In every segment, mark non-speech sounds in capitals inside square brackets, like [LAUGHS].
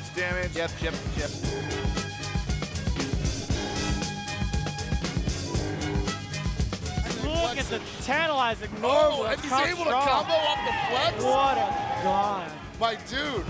much damage. Yep, yep, yep. Look at the tantalizing Oh, and he's How able to combo off the flex? What a god. My dude.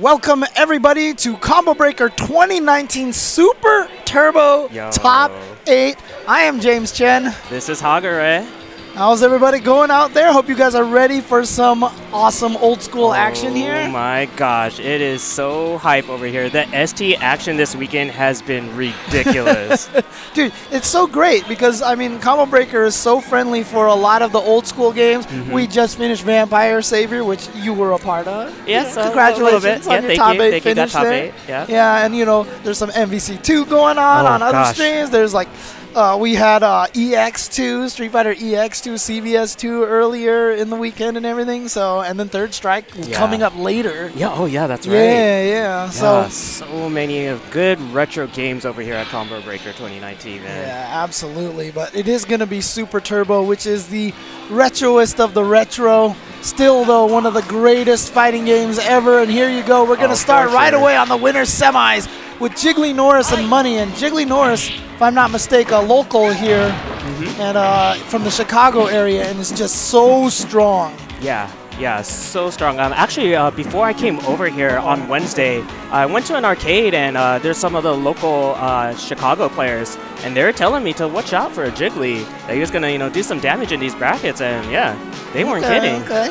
Welcome everybody to Combo Breaker 2019 Super Turbo Yo. Top 8. I am James Chen. This is Hagare. Eh? How's everybody going out there? Hope you guys are ready for some awesome old school action Oh here. my gosh, it is so hype over here. The ST action this weekend has been ridiculous. [LAUGHS] Dude, it's so great because I mean Combo Breaker is so friendly for a lot of the old school games. Mm-hmm. We just finished Vampire Savior, which you were a part of. yes, Yeah, a congratulations little bit. on Yeah, your thank top you. eight Thank you. Finish top there. eight. Yeah. Yeah, and you know, there's some MVC2 going on Oh, on other gosh. streams. There's like, uh, we had uh, EX2, Street Fighter EX2, CVS2 earlier in the weekend and everything. So, and then Third Strike Yeah. coming up later. Yeah. Oh yeah, that's right. Yeah, yeah. So, Yeah, so many of good retro games over here at Combo Breaker 2019, man. yeah, absolutely. But it is going to be Super Turbo, which is the retroest of the retro. Still, though, one of the greatest fighting games ever. And here you go. We're going to Oh, start for right sure. away on the winner's semis with Jiggly Norris and Money. And Jiggly Norris, if I'm not mistaken, a local here Mm-hmm. and uh, from the Chicago area, and is just so strong. Yeah, yeah, so strong. Um, actually, uh, before I came over here on Wednesday, I went to an arcade and uh, there's some of the local uh, Chicago players, and they were telling me to watch out for a Jiggly. That he was gonna, you know, do some damage in these brackets, and yeah, they weren't kidding. Okay.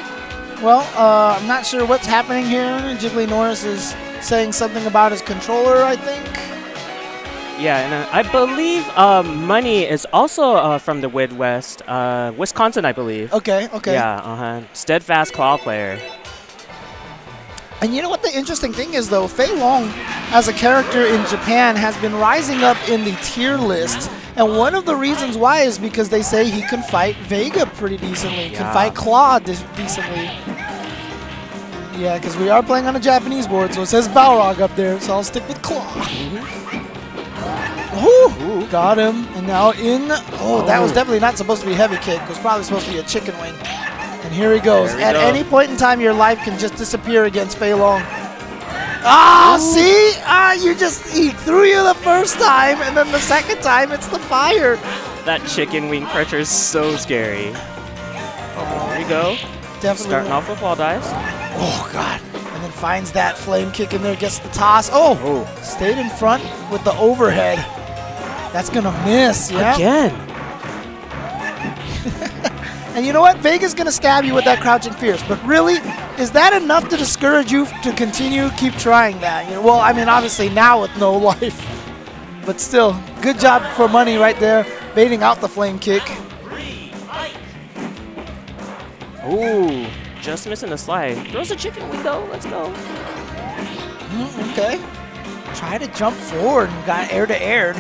Well, uh, I'm not sure what's happening here. Jiggly Norris is saying something about his controller, I think. Yeah, and uh, I believe um, Money is also uh, from the Midwest, uh, Wisconsin, I believe. Okay, okay. Yeah, uh huh. Steadfast claw player. And you know what the interesting thing is, though? Fei Long, as a character in Japan, has been rising up in the tier list. And one of the reasons why is because they say he can fight Vega pretty decently, can fight Claw de- decently. Yeah, because we are playing on a Japanese board, so it says Balrog up there, so I'll stick with Claw. Ooh, got him. And now in. Oh, that was Oh. definitely not supposed to be heavy kick. It was probably supposed to be a chicken wing. And here he goes. At any point in time, your life can just disappear against Fei Long. Ah, see? Ah, you just he threw you the first time, and then the second time it's the fire. That chicken wing pressure is so scary. Oh, there we go. Definitely. Starting off with wall dives. Oh God! And then finds that flame kick in there, gets the toss. Oh, Oh. stayed in front with the overhead. That's gonna miss. Yeah. Again. [LAUGHS] And you know what? Vega's gonna stab you with that crouching fierce. But really, is that enough to discourage you to continue? Keep trying that. You know, well, I mean, obviously now with no [LAUGHS] life, but still, good job for money right there, baiting out the flame kick. Ooh, just missing the slide. Throws a chicken wing though. Let's go. Mm, okay. Try to jump forward and got air to air.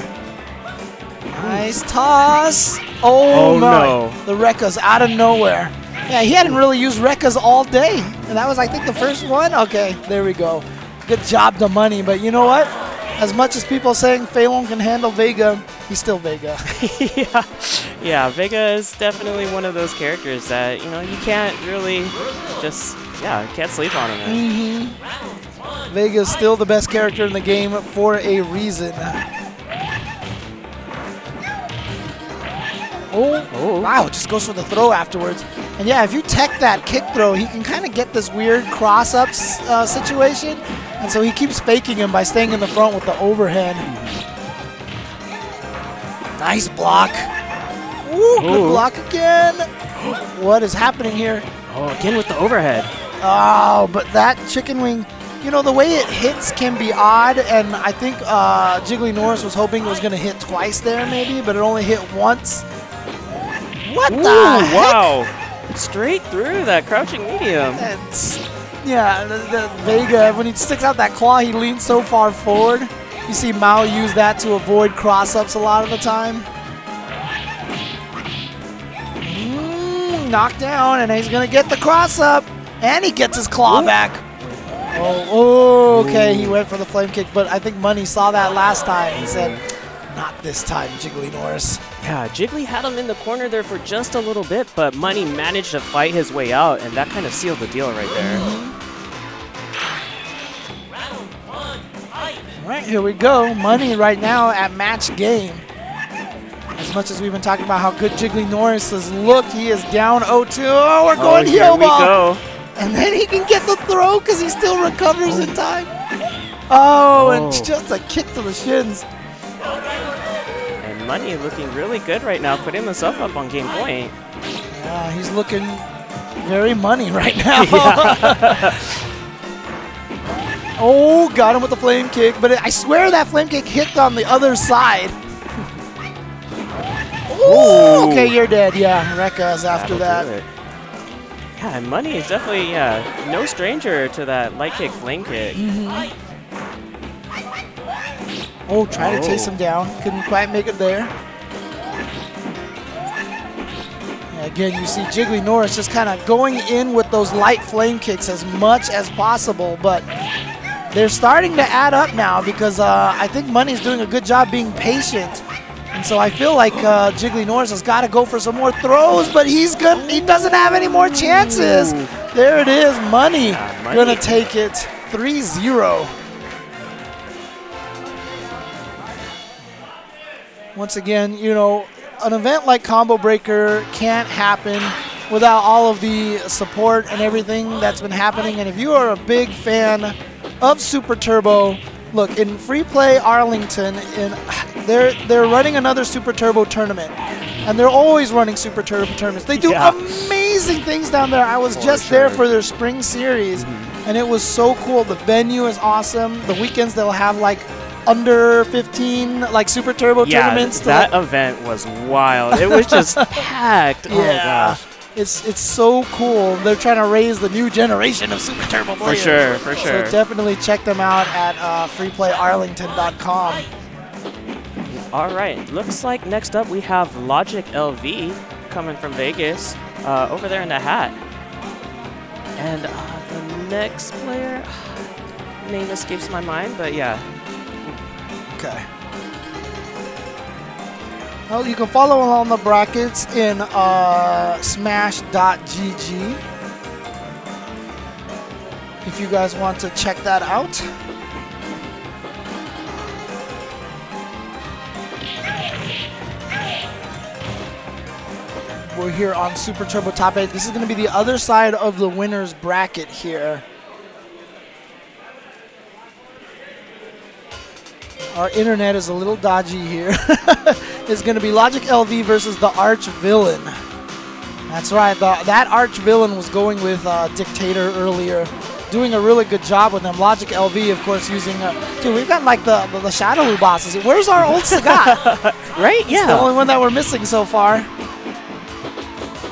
Nice toss. Oh, Oh, my. no. The Rekka's out of nowhere. Yeah, he hadn't really used Rekka's all day. And that was, I think, the first one. Okay, there we go. Good job to money. But you know what? As much as people saying Fei Long can handle Vega, he's still Vega. [LAUGHS] [LAUGHS] yeah, yeah. Vega is definitely one of those characters that you know you can't really just yeah can't sleep on him. man. hmm Vega's still the best character in the game for a reason. Oh, Oh. wow, just goes for the throw afterwards. And yeah, if you tech that kick throw, he can kind of get this weird cross-up uh, situation. And so he keeps faking him by staying in the front with the overhead. Nice block. Ooh, good Ooh. block again. What is happening here? Oh, again with the overhead. Oh, but that chicken wing, you know, the way it hits can be odd, and I think uh, Jiggly Norris was hoping it was going to hit twice there, maybe, but it only hit once. What Ooh, the heck? wow! Straight through that crouching medium. It's, yeah, the, the Vega, when he sticks out that claw, he leans so far forward. You see Mao use that to avoid cross-ups a lot of the time. Mm, knocked down, and he's going to get the cross-up, and he gets his claw back. Oh, oh, okay, he went for the flame kick, but I think Money saw that last time and said, not this time, Jiggly Norris. Yeah, Jiggly had him in the corner there for just a little bit, but Money managed to fight his way out, and that kind of sealed the deal right there. All right, here we go. Money right now at match game. As much as we've been talking about how good Jiggly Norris has looked, he is down 0-2. Oh, we're oh, going oh, here heel we ball. go. And then he can get the throw because he still recovers in time. Oh, and Oh. just a kick to the shins. And Money looking really good right now, putting himself up on game point. Yeah, he's looking very money [LAUGHS] right now. [LAUGHS] [LAUGHS] oh, got him with the flame kick, but I swear that flame kick hit on the other side. Ooh, Ooh. okay, you're dead. Yeah, Rekka is after That'll that. Yeah, and Money is definitely yeah, no stranger to that light kick, flame kick. Oh, trying to Oh. chase him down. Couldn't quite make it there. Again, you see Jiggly Norris just kind of going in with those light flame kicks as much as possible, but they're starting to add up now because uh, I think Money's doing a good job being patient. And so I feel like uh, Jiggly Norris has got to go for some more throws, but he's gonna, he doesn't have any more chances. There it is, Money, Yeah, Money. gonna take it 3-0. once again, you know, an event like Combo Breaker can't happen without all of the support and everything that's been happening. And if you are a big fan of Super Turbo, look in Free Play Arlington, in they're they're running another Super Turbo tournament, and they're always running Super Turbo tournaments. They do Yeah. amazing things down there. I was For just there for their spring series, and it was so cool. The venue is awesome. The weekends they'll have like under 15 like super turbo Yeah, tournaments to, that like- event was wild. It was just [LAUGHS] packed. Oh yeah gosh. it's it's so cool they're trying to raise the new generation of super turbo players For sure, for sure. so definitely check them out at uh, freeplayarlington.com All right, looks like next up we have Logic LV coming from Vegas uh, over there in the hat. And uh, the next player, [SIGHS] name escapes my mind, but yeah. okay well you can follow along the brackets in uh, smash.gg if you guys want to check that out We're here on Super Turbo Top 8. This is going to be the other side of the winner's bracket here. Our internet is a little dodgy here. [LAUGHS] it's going to be Logic LV versus the Arch Villain. That's right. The, that Arch Villain was going with uh, Dictator earlier, doing a really good job with them. Logic LV, of course, using. Uh, dude, we've got like the, the, the Shadowloo bosses. Where's our old Sagat? [LAUGHS] Right? Yeah. It's the only one that we're missing so far.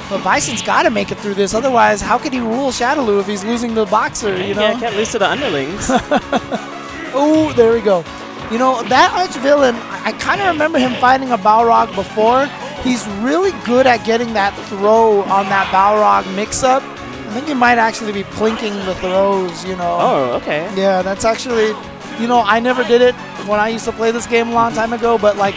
But Bison's got to make it through this. Otherwise, how could he rule Shadowloo if he's losing the boxer, you know? Yeah, can't lose to the underlings. [LAUGHS] Oh, there we go. You know, that arch villain, I, I kind of remember him fighting a Balrog before. He's really good at getting that throw on that Balrog mix-up. I think he might actually be plinking the throws, you know. oh, okay. Yeah, that's actually, you know, I never did it when I used to play this game a long time ago, but like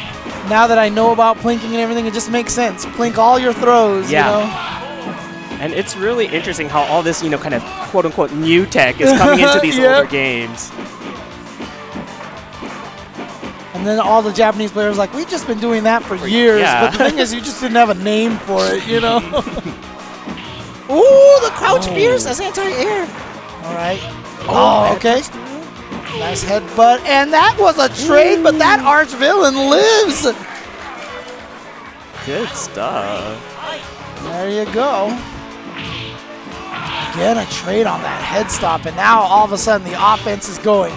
now that I know about plinking and everything, it just makes sense. Plink all your throws, Yeah. you know. And it's really interesting how all this, you know, kind of quote unquote new tech is coming into [LAUGHS] these Yep. older games. And then all the Japanese players like, we've just been doing that for years. yeah. But the thing is, you just didn't have a name for it, you know? [LAUGHS] Ooh, the crouch Oh. fierce. That's anti-air. All right. Oh, oh okay. Nice headbutt. And that was a trade, but that arch villain lives. Good stuff. There you go. Again, a trade on that head stop, and now all of a sudden the offense is going.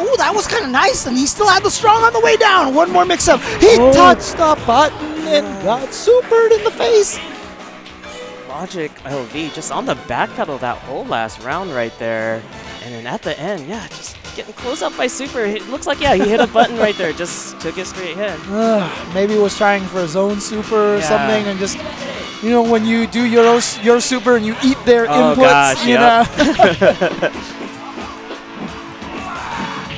Oh, that was kind of nice, and he still had the strong on the way down. One more mix-up. He Oh. touched the button and got supered in the face. Logic LV just on the back pedal that whole last round right there. And then at the end, yeah, just getting close up by Super. It looks like, yeah, he hit a [LAUGHS] button right there. Just took it straight hit. [SIGHS] Maybe he was trying for a zone super or Yeah. something, and just, you know, when you do your your super and you eat their Oh, inputs, gosh, you yep. know. [LAUGHS] [LAUGHS]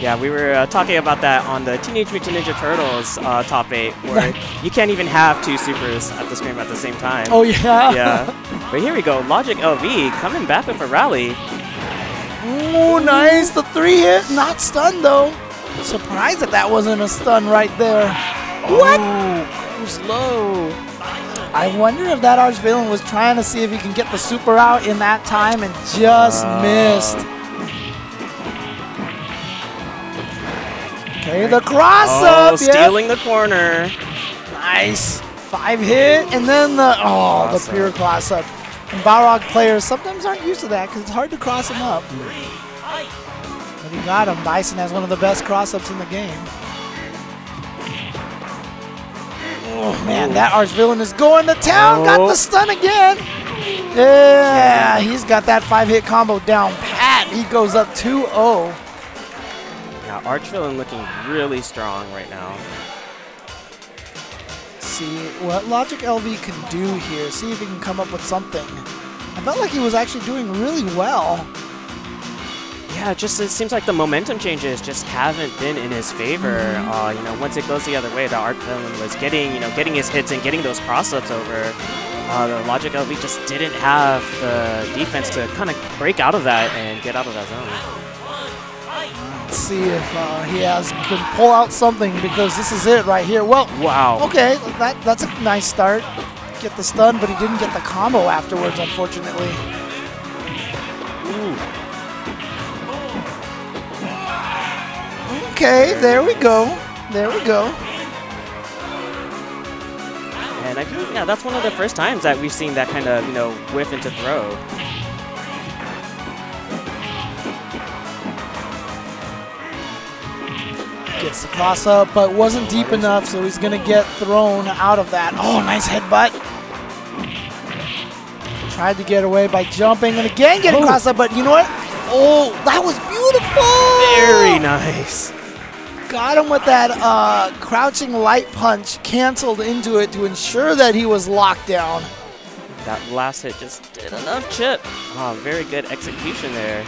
Yeah, we were uh, talking about that on the Teenage Mutant Ninja Turtles uh, top eight, where you can't even have two supers at the screen at the same time. Oh yeah. [LAUGHS] yeah. But here we go, Logic LV coming back with a rally. Oh, nice. The three hit, not stunned though. Surprised that that wasn't a stun right there. What? Goes low. I wonder if that arch villain was trying to see if he can get the super out in that time and just Uh. missed. Okay, the cross Oh, up. stealing the corner. Nice. Five hit, and then the oh, Cross the pure up. cross up. And Balrog players sometimes aren't used to that because it's hard to cross them up. But he got him. Bison has one of the best cross ups in the game. Oh man, that arch villain is going to town. Got Oh. the stun again. Yeah, he's got that five hit combo down pat. He goes up 2-0. Yeah, Arch Villain looking really strong right now. see what Logic LV can do here. See if he can come up with something. I felt like he was actually doing really well. Yeah, just it seems like the momentum changes just haven't been in his favor. Mm-hmm. Uh, you know, once it goes the other way, the Arch Villain was getting, you know, getting his hits and getting those cross-ups over. Uh, the Logic LV just didn't have the defense to kind of break out of that and get out of that zone. Let's see if uh, he has can pull out something because this is it right here. Well, Wow. okay, that that's a nice start. Get the stun, but he didn't get the combo afterwards, unfortunately. Ooh. Okay, there we go. There we go. And I think, yeah, that's one of the first times that we've seen that kind of, you know, whiff into throw. Gets the cross up, but wasn't deep enough, so he's gonna get thrown out of that. Oh, nice headbutt. Tried to get away by jumping and again getting Oh. cross up, but you know what? Oh, that was beautiful! Very nice. Got him with that uh, crouching light punch, canceled into it to ensure that he was locked down. That last hit just did enough chip. Oh, very good execution there.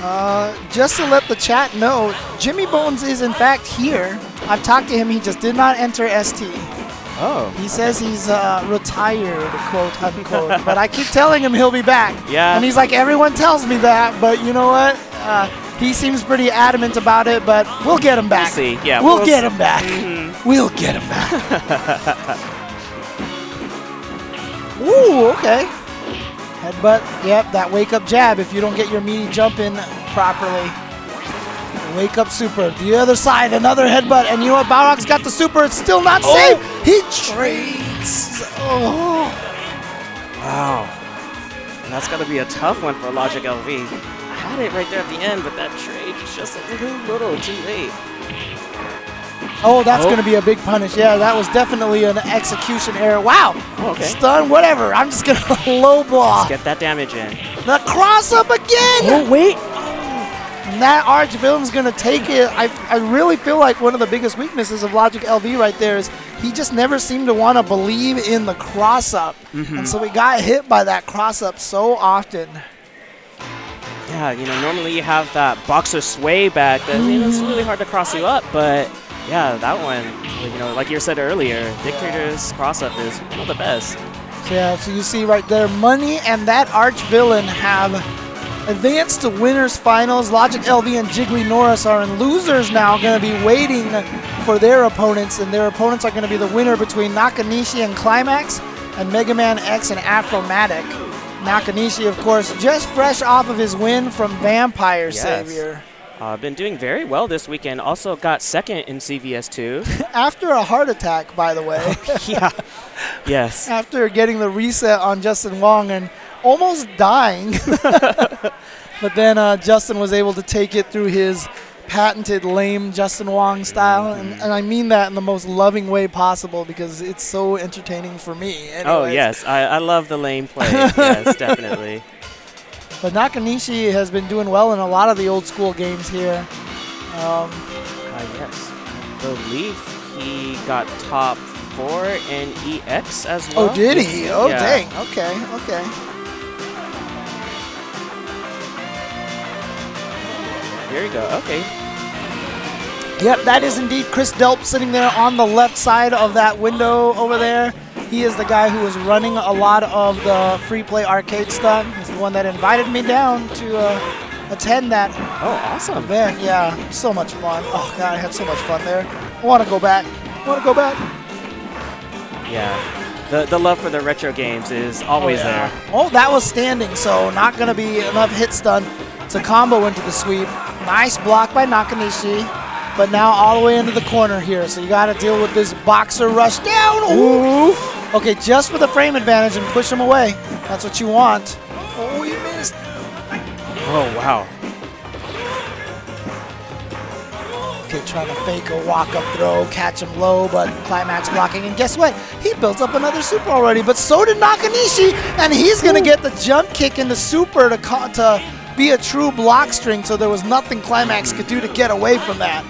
Uh, just to let the chat know, Jimmy Bones is in fact here. I've talked to him. He just did not enter ST. Oh. He says he's uh, retired, quote unquote. but I keep telling him he'll be back. Yeah. And he's like, everyone tells me that, but you know what? Uh, he seems pretty adamant about it, but we'll get him back. see. Yeah, we'll, we'll get him back. Mhm. We'll get him back. [LAUGHS] Ooh, okay. Uh, headbutt. Yep, that wake up jab if you don't get your meaty jump in properly. Wake up super. The other side, another headbutt. And you know what? Balrog's got the super. It's still not Oh. safe. He trades. Oh. Wow. And that's got to be a tough one for Logic LV. I had it right there at the end, but that trade is just a little, little too late. Oh, that's Oh. going to be a big punish. Yeah, that was definitely an execution error. Wow. Okay. Stun, whatever. I'm just going [LAUGHS] to low block. Get that damage in. The cross up again. Oh, wait. And that arch villain's gonna take it. I, I really feel like one of the biggest weaknesses of Logic LV right there is he just never seemed to want to believe in the cross up, mm-hmm. and so he got hit by that cross up so often. Yeah, you know, normally you have that boxer sway back that, you know, it's really hard to cross you up, but yeah, that one, you know, like you said earlier, Dictator's cross up is one of the best. So yeah, so you see right there, Money and that arch villain have advanced to winners finals. Logic LV and Jiggly Norris are in losers now, going to be waiting for their opponents, and their opponents are going to be the winner between Nakanishi and Climax, and Mega Man X and Afromatic. Nakanishi, of course, just fresh off of his win from Vampire Yes. Savior. Uh, been doing very well this weekend. Also got second in CVS2. [LAUGHS] After a heart attack, by the way. [LAUGHS] yeah. Yes. [LAUGHS] after getting the reset on Justin Wong and almost dying. but then uh, Justin was able to take it through his patented lame Justin Wong style. And, and I mean that in the most loving way possible because it's so entertaining for me. Oh, yes. I, I love the lame play. yes, definitely. But Nakanishi has been doing well in a lot of the old school games here. Um, Uh, yes. I believe he got top four in EX as well. oh, did he? Oh, Yeah. dang. Okay, okay. Here we go. Okay. Yep, that is indeed Chris Delp sitting there on the left side of that window over there. He is the guy who is running a lot of the free play arcade stuff. He's the one that invited me down to uh, attend that Oh, awesome. event. Yeah, so much fun. Oh god, I had so much fun there. I want to go back. I want to go back. Yeah. The, the love for the retro games is always there. Oh, that was standing, so not going to be enough hit stun to combo into the sweep. Nice block by Nakanishi, but now all the way into the corner here. So you got to deal with this boxer rush down. Ooh. Okay, just for the frame advantage and push him away. That's what you want. Oh, you missed. Oh, wow. Okay, trying to fake a walk-up throw, catch him low, but Climax blocking. And guess what? He built up another super already, but so did Nakanishi, and he's going to get the jump kick in the super to, to be a true block string, so there was nothing Climax could do to get away from that.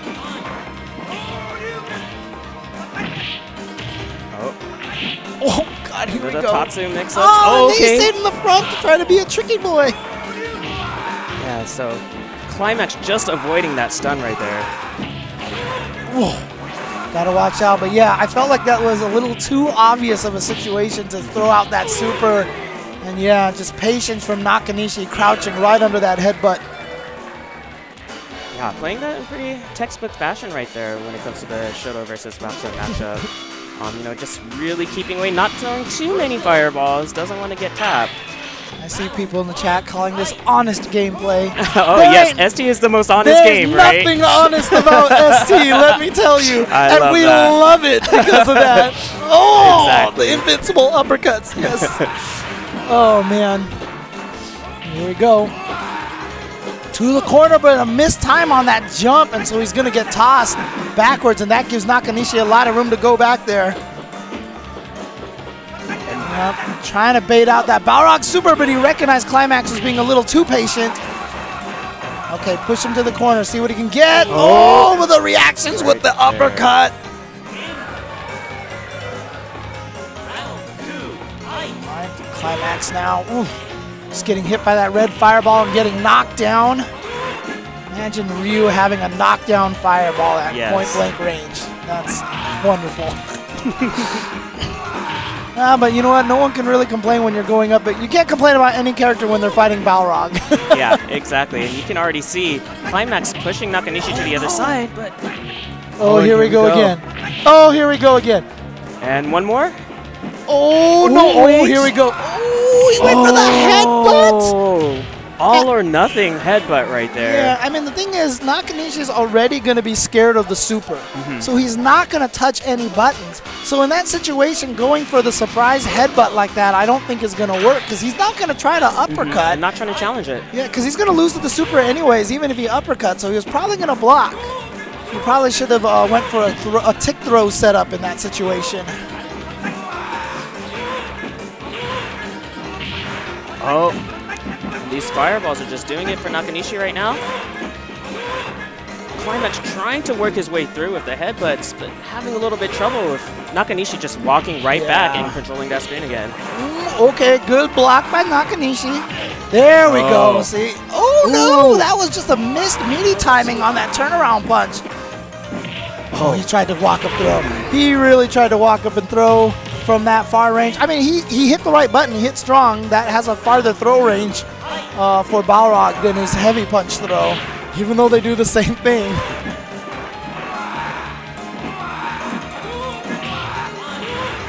Oh, Oh, God, here we go. Tatsu mix-ups. Oh, and oh, okay. he stayed in the front to try to be a tricky boy. Yeah, so Climax just avoiding that stun right there. Whoa. Gotta watch out. But yeah, I felt like that was a little too obvious of a situation to throw out that super. And yeah, just patience from Nakanishi crouching right under that headbutt. Yeah, playing that in pretty textbook fashion right there when it comes to the Shoto versus Mapsa matchup. [LAUGHS] Um, you know, just really keeping away, not throwing too many fireballs, doesn't want to get tapped. I see people in the chat calling this honest gameplay. [LAUGHS] oh, There yes, ST is the most honest game, right? There's nothing honest about ST, let me tell you. [LAUGHS] I and love we that. love it because of [LAUGHS] that. Oh, Exactly. the invincible uppercuts. Yes. oh, man. Here we go. To the corner, but a missed time on that jump, and so he's going to get tossed backwards, and that gives Nakanishi a lot of room to go back there. Yep, trying to bait out that Balrog super, but he recognized Climax as being a little too patient. Okay, push him to the corner, see what he can get. Oh, oh with the reactions with the Right there. uppercut. Climax now. Ooh, just getting hit by that red fireball and getting knocked down. Imagine Ryu having a knockdown fireball at Yes. point blank range. That's wonderful. [LAUGHS] Ah, but you know what? No one can really complain when you're going up. But you can't complain about any character when they're fighting Balrog. [LAUGHS] yeah, exactly. And you can already see Climax pushing Nakanishi to the other side, but oh, here we go, again. Oh, here we go again. and one more. Oh no! Ooh, Oh, here we go. Oh, he went for the headbutt. Oh, all or nothing headbutt right there. Yeah, I mean the thing is, Nakanishi is already going to be scared of the super, Mm-hmm. so he's not going to touch any buttons. So in that situation, going for the surprise headbutt like that, I don't think is going to work because he's not going to try to uppercut. I'm not trying to challenge it. Yeah, because he's going to lose to the super anyways, even if he uppercuts. So he was probably going to block. He probably should have uh, went for a, a tick throw setup in that situation. Oh, these fireballs are just doing it for Nakanishi right now. Climax trying to work his way through with the headbutts, but having a little bit trouble with Nakanishi just walking right back and controlling that screen again. Mm, okay, good block by Nakanishi. There we go. Oh. See? Oh no, Ooh. that was just a missed meaty timing on that turnaround punch. Oh, he tried to walk up throw. He really tried to walk up and throw from that far range. I mean, he, he hit the right button. He hit strong. That has a farther throw range uh, for Balrog than his heavy punch throw, even though they do the same thing.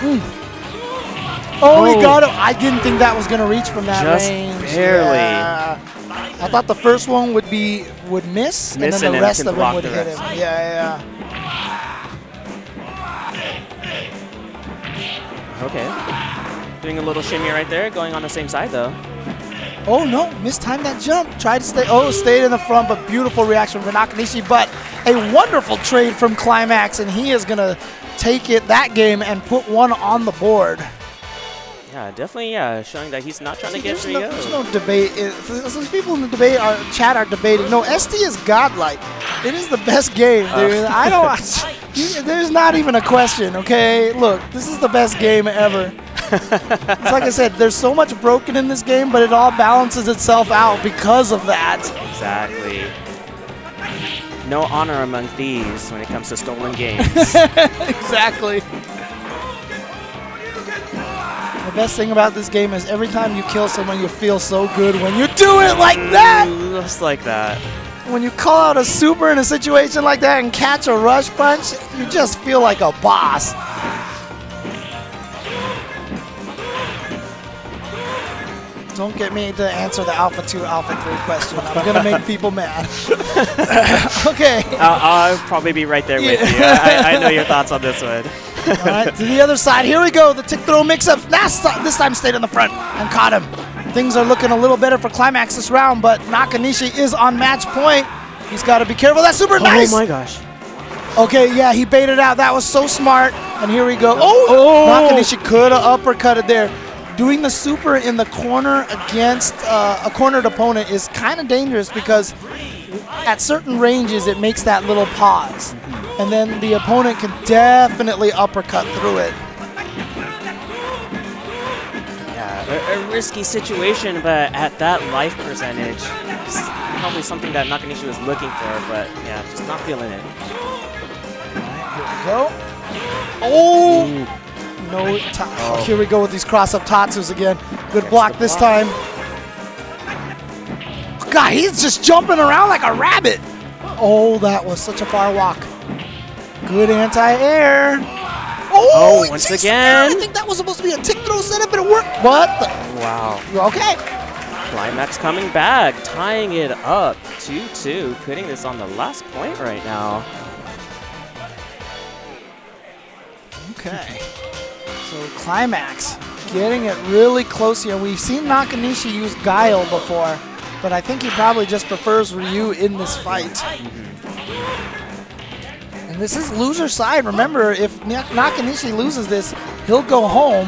Mm. Oh, he Oh. got it. I didn't think that was going to reach from that Just range. barely. Yeah. I thought the first one would be would miss, Miss and then the rest of them would hit him. Yeah, yeah. Okay. Doing a little shimmy right there, going on the same side though. Oh no, mistimed that jump. Tried to stay. Oh, stayed in the front, but beautiful reaction from Nakanishi. But a wonderful trade from Climax, and he is gonna take it that game and put one on the board. Yeah, definitely. Yeah, showing that he's not trying to get there's, no, there's no debate. Some people in the debate are chat are debating. No, ST is godlike. It is the best game, oh. dude. I don't. you- there's not even a question. Okay, look, this is the best game ever. it's like I said, there's so much broken in this game, but it all balances itself out because of that. Exactly. no honor among thieves when it comes to stolen games. [LAUGHS] exactly. The best thing about this game is every time you kill someone, you feel so good when you do it like that. Just like that. When you call out a super in a situation like that and catch a rush punch, you just feel like a boss. Don't get me to answer the Alpha 2, Alpha 3 question. I'm going to make [LAUGHS] people mad. [LAUGHS] okay. I'll, I'll probably be right there with you. I, I know your thoughts on this one. All right, to the other side. Here we go. The tick throw mix-up. Last ti- this time stayed in the front and caught him. Things are looking a little better for Climax this round, but Nakanishi is on match point. He's got to be careful. That's super nice. Oh my gosh. Okay, yeah, he baited out. That was so smart. And here we go. Oh, Oh. Nakanishi could have uppercutted there. Doing the super in the corner against uh, a cornered opponent is kind of dangerous because at certain ranges it makes that little pause. And then the opponent can definitely uppercut through it. Yeah, a, a risky situation, but at that life percentage, probably something that Nakanishi was looking for, but yeah, just not feeling it. Here we go. Oh! No, ta- oh, here we go with these cross-up Tatsus again. Good block this block. time. God, he's just jumping around like a rabbit. Oh, that was such a far walk. Good anti-air. Oh, Oh, once again. I think that was supposed to be a tick throw setup, and it worked. What? Wow. Okay. Climax coming back, tying it up 2-2, putting this on the last point right now. Okay. So Climax getting it really close here. We've seen Nakanishi use Guile before, but I think he probably just prefers Ryu in this fight. And this is loser side. Remember, if Na- Nakanishi loses this, he'll go home.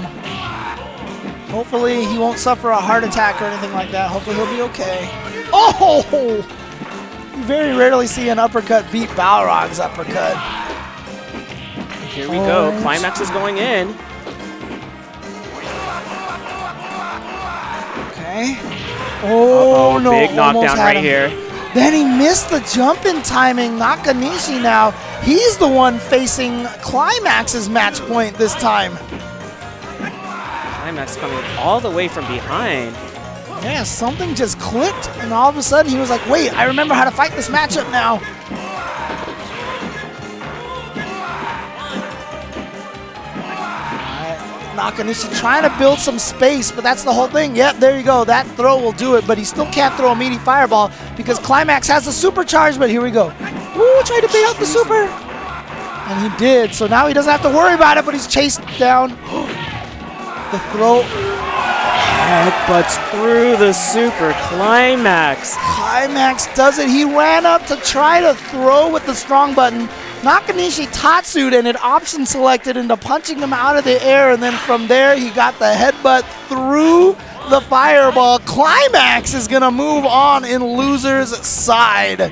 Hopefully he won't suffer a heart attack or anything like that. Hopefully he'll be okay. Oh! You [LAUGHS] very rarely see an uppercut beat Balrog's uppercut. Here we go, Climax is going in. Okay. Oh, Uh-oh, no. big knockdown right him. here. Then he missed the jump in timing. Nakanishi now, he's the one facing Climax's match point this time. Climax coming all the way from behind. Yeah, something just clicked, and all of a sudden he was like, wait, I remember how to fight this matchup now. Nakanishi trying to build some space, but that's the whole thing. Yep, there you go. That throw will do it, but he still can't throw a meaty fireball because Climax has the supercharge, but here we go. Ooh, tried to bait out the super. And he did, so now he doesn't have to worry about it, but he's chased down. the throw Headbutts through the super climax. Climax does it. He ran up to try to throw with the strong button. Nakanishi tatsued and it option selected into punching him out of the air, and then from there he got the headbutt through the fireball. Climax is gonna move on in loser's side.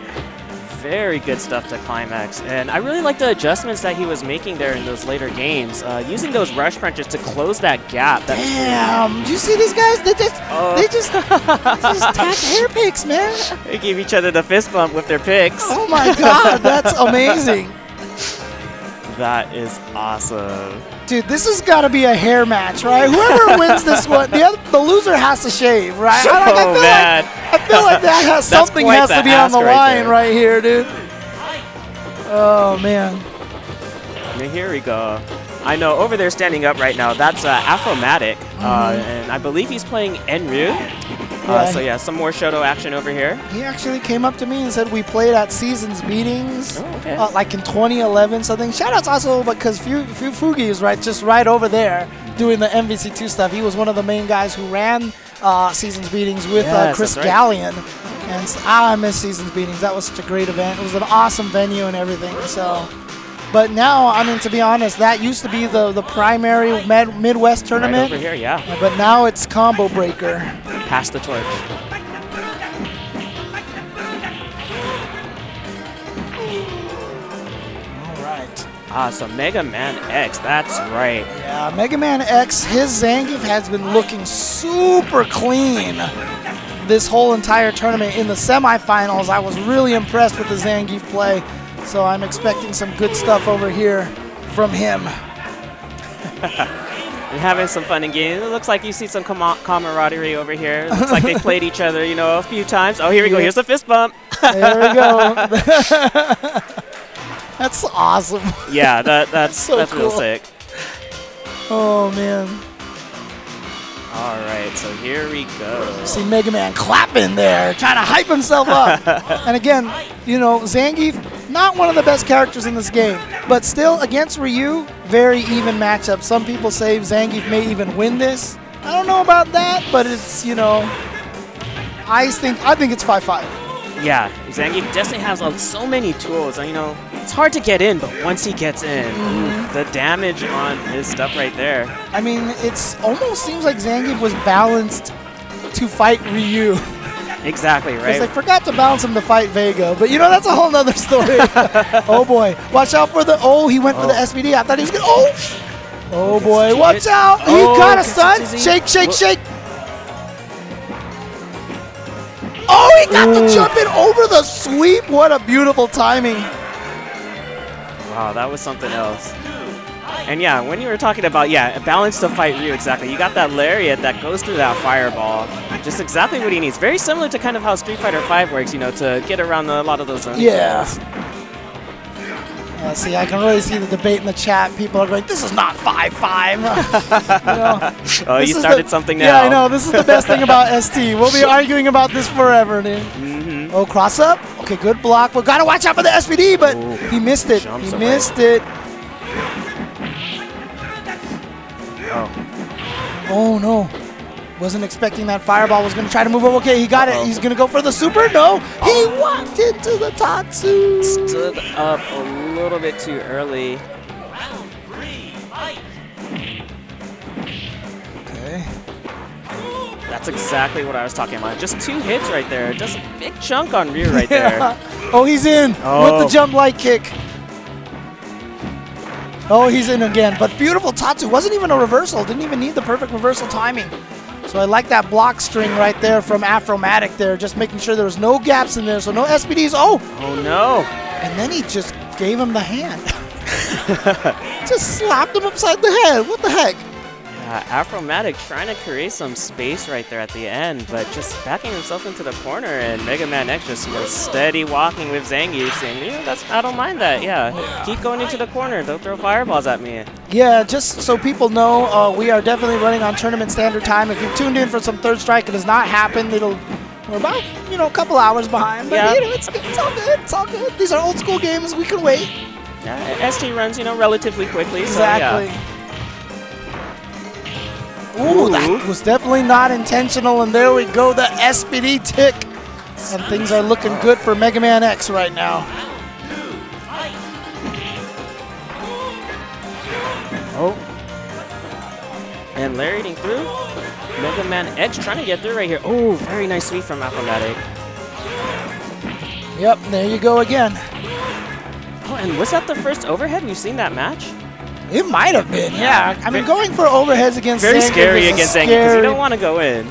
Very good stuff to climax. And I really like the adjustments that he was making there in those later games. Uh, using those rush punches to close that gap. That Damn! Do you see these guys? They just Oh. they just just [LAUGHS] tap hair picks, man. they give each other the fist bump with their picks. Oh my god, that's amazing. That is awesome. Dude, this has got to be a hair match, right? Whoever [LAUGHS] wins this one, the, other, the loser has to shave, right? I, like, I Oh, feel man. Like, I feel like that has [LAUGHS] something has to be on the right line there. right here, dude. Oh man. Here we go. I know over there standing up right now, that's uh, Afromatic. Uh, and I believe he's playing Enryu. Uh, so yeah, some more Shoto action over here. He actually came up to me and said we played at Seasons Beatings, Oh, okay. uh, like in 2011 something. Shoutouts also because Fu- Fu- Fugi is right, just right over there doing the MVC2 stuff. He was one of the main guys who ran uh, Seasons Beatings with uh, Yes, Chris right. Gallion. And s- ah, I miss Seasons Beatings. That was such a great event. It was an awesome venue and everything. So. But now, I mean, to be honest, that used to be the, the primary med- Midwest Right tournament. over here, yeah. But now it's Combo Breaker. Pass the torch. All right. Ah, so Mega Man X, that's right. Yeah, Mega Man X, his Zangief has been looking super clean. this whole entire tournament. In the semifinals, I was really impressed with the Zangief play, so I'm expecting some good stuff over here from him. [LAUGHS] and having some fun in games. It looks like you see some com camaraderie over here. It looks like they played each other, you know, a few times. Oh, here we go. Here's a fist bump. There we go. [LAUGHS] That's awesome. yeah, that [LAUGHS] that's So that's real sick. Oh man. All right, so here we go. See Mega Man clapping there, trying to hype himself up. [LAUGHS] and again, you know, Zangief, not one of the best characters in this game, but still against Ryu, very even matchup. Some people say Zangief may even win this. I don't know about that, but it's you know, I think I think it's five five. Yeah, Zangief definitely has uh, so many tools. You know, it's hard to get in, but once he gets in, oof, the damage on his stuff right there. I mean, it's almost seems like Zangief was balanced to fight Ryu. [LAUGHS] Exactly, right? Because they forgot to balance him to fight Vega. But you know, that's a whole nother [LAUGHS] story. [LAUGHS] oh boy. Watch out for the. Oh, he went for the Oh. SPD. I thought he was going to. Oh! Oh boy. Watch out. He Oh, got a son. Shake, shake, shake. Oh, he got the Ooh. jump in over the sweep. What a beautiful timing. Wow, that was something else. And yeah, when you were talking about, yeah, a balance to fight Ryu, exactly. You got that lariat that goes through that fireball. Just exactly what he needs. Very similar to kind of how Street Fighter V works, you know, to get around a lot of those zoning Yeah. Uh, see, I can really see the debate in the chat. People are going, this is not 5-5. [LAUGHS] you know, Oh, you started the- something now. Yeah, I know. This is the best thing about [LAUGHS] ST. We'll be arguing about this forever, dude. Mm-hmm. Oh, cross up. Okay, good block. But gotta watch out for the SPD, but Ooh, he missed it. He away. missed it. Oh, Oh no. Wasn't expecting that fireball was gonna try to move over. Okay, he got Uh-oh. it. He's gonna go for the super. No, he oh. walked into the Tatsu. stood up a little bit too early. Okay. That's exactly what I was talking about. Just two hits right there. Just a big chunk on Ryu right [LAUGHS] there. Oh, he's in oh. with Oh. the jump light kick. Oh, he's in again. But beautiful Tatsu. Wasn't even a reversal. Didn't even need the perfect reversal timing. So I like that block string right there from Afromatic there, just making sure there was no gaps in there, so no SPDs. Oh, Oh no. and then he just gave him the hand. [LAUGHS] just slapped him upside the head. What the heck? Yeah, Afromatic trying to create some space right there at the end, but just backing himself into the corner, and Mega Man X just you know, steady walking with Zangief, saying, "Yeah, that's I don't mind that. Yeah, keep going into the corner. Don't throw fireballs at me." Yeah, just so people know, uh, we are definitely running on tournament standard time. If you've tuned in for some third strike, it has not happened. It'll we're about you know a couple hours behind, but Yeah. you know it's, it's all good. It's all good. These are old school games. We can wait. Yeah, ST runs, you know, relatively quickly. So, yeah. Ooh, that was definitely not intentional, and there we go, the SPD tick. And things are looking good for Mega Man X right now. Oh. And lariating through. Mega Man X trying to get through right here. Oh, very nice sweep from Afromatic. Yep, there you go again. Oh, and was that the first overhead we've seen that match? It might have been, yeah. I mean, going for overheads against Very Zangief scary against Zangief because you don't want to go in.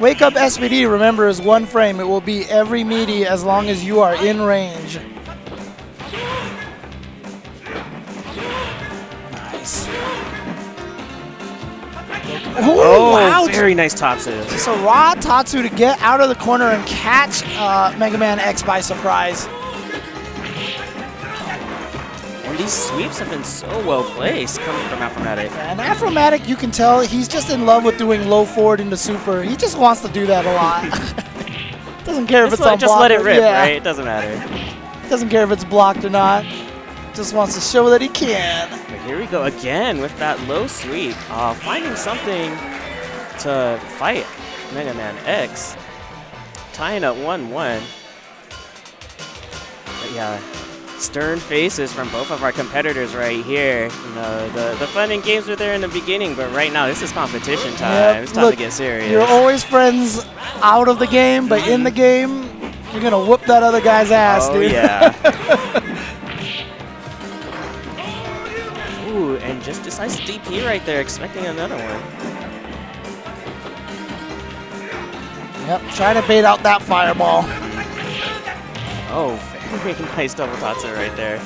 Wake up SPD, remember, is one frame. It will be every meaty as long as you are in range. Nice. Oh, wow. very nice Tatsu. Just a raw Tatsu to get out of the corner and catch uh, Mega Man X by surprise. These sweeps have been so well placed coming from Afromatic. And Afromatic, you can tell he's just in love with doing low forward into super. He just wants to do that a lot. [LAUGHS] Doesn't care if Just, it's let, just let it rip, yeah. right? It doesn't matter. Doesn't care if it's blocked or not. Just wants to show that he can. But here we go again with that low sweep. Uh, finding something to fight Mega Man X. Tying up 1-1. But yeah, stern faces from both of our competitors right here. You know, the, the fun and games were there in the beginning, but right now this is competition time. Yep, It's time look, to get serious. You're always friends out of the game, but in the game, you're gonna whoop that other guy's ass, oh, dude. yeah. [LAUGHS] Ooh, and just decides DP right there, expecting another one. Yep, trying to bait out that fireball. Oh, very nice double Tatsu right there.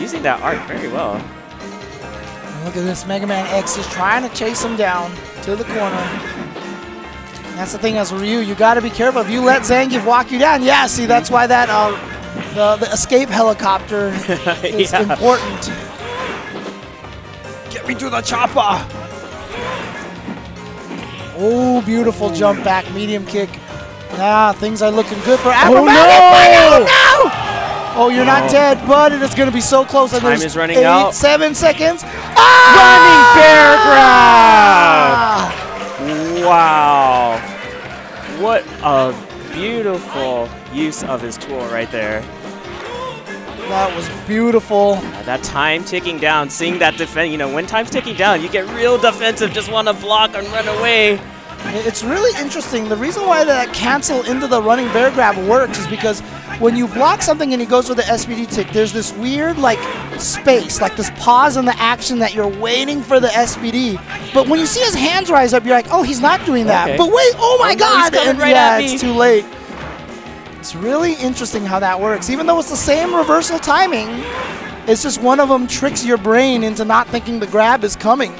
Using that art very well. And look at this, Mega Man X is trying to chase him down to the corner. That's the thing as Ryu, you got to be careful. If you let Zangief walk you down, yeah, see, that's why that uh, the, the escape helicopter [LAUGHS] is Yeah. important. Get me to the chopper. Oh, beautiful jump back, medium kick. Ah, things are looking good for Afromatic. Oh, no! Oh, you're not Oh. dead, but it is going to be so close. And Time is running eight, out. Seven seconds. Ah! Running bear grab! Wow. What a beautiful use of his tool right there. That was beautiful. Uh, That time ticking down, seeing that defend, you know, when time's ticking down, you get real defensive, just want to block and run away. It's really interesting. The reason why that cancel into the running bear grab works is because when you block something and he goes with the SPD tick, there's this weird like space, like this pause in the action that you're waiting for the SPD. But when you see his hands rise up, you're like, oh, he's not doing that. Okay. But wait, oh my Oh, God! And right yeah, at me. it's too late. It's really interesting how that works. Even though it's the same reversal timing, it's just one of them tricks your brain into not thinking the grab is coming.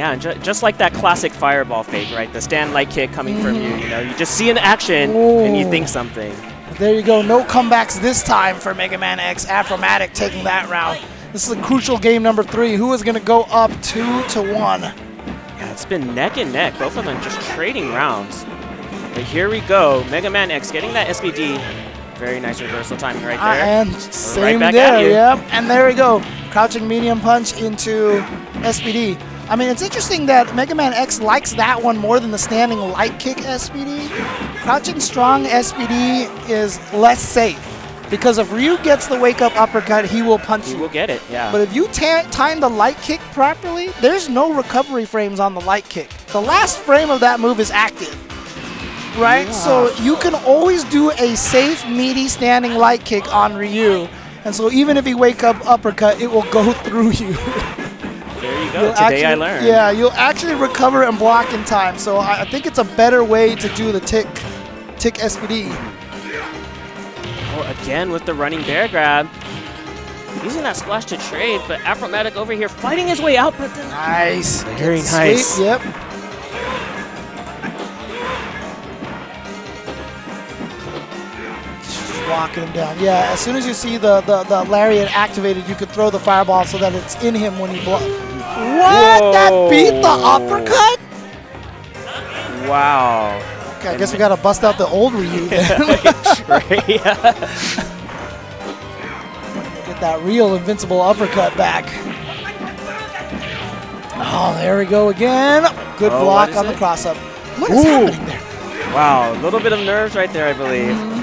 Yeah, and ju- just like that classic fireball fake, right? The stand light kick coming from you, you know, you just see an action and you think something. There you go. No comebacks this time for Mega Man X. Afromatic taking that round. This is a crucial game number three. Who is going to go up two to one? Yeah, it's been neck and neck, both of them just trading rounds. But here we go, Mega Man X getting that SPD. Very nice reversal timing right Uh, there. and same back there. Yep. And there we go. Crouching medium punch into SPD. I mean, it's interesting that Mega Man X likes that one more than the standing light kick SPD. Crouching strong SPD is less safe because if Ryu gets the wake up uppercut, he will punch You you. will get it, yeah. But if you time the light kick properly, there's no recovery frames on the light kick. The last frame of that move is active. Right? So you can always do a safe, meaty standing light kick on Ryu. And so even if he wake up uppercut, it will go [LAUGHS] through you. [LAUGHS] there you go. You'll Today I learned. Yeah, you'll actually recover and block in time. So I, I think it's a better way to do the tick, tick SPD. Oh, again with the running bear grab. Using that splash to trade, but Afromatic over here fighting his way out, but Nice. Very nice. sweep, Yep. Just walking him down. Yeah, as soon as you see the, the, the lariat activated, you could throw the fireball so that it's in him when you block. What? That beat the uppercut? wow. Okay, I guess we gotta bust out the old Ryu then. [LAUGHS] [LAUGHS] Get that real invincible uppercut back. Oh, there we go again. Good Oh, block is on the it? cross up. What is Ooh. happening there? Wow, a little bit of nerves right there, I believe. Mm-hmm.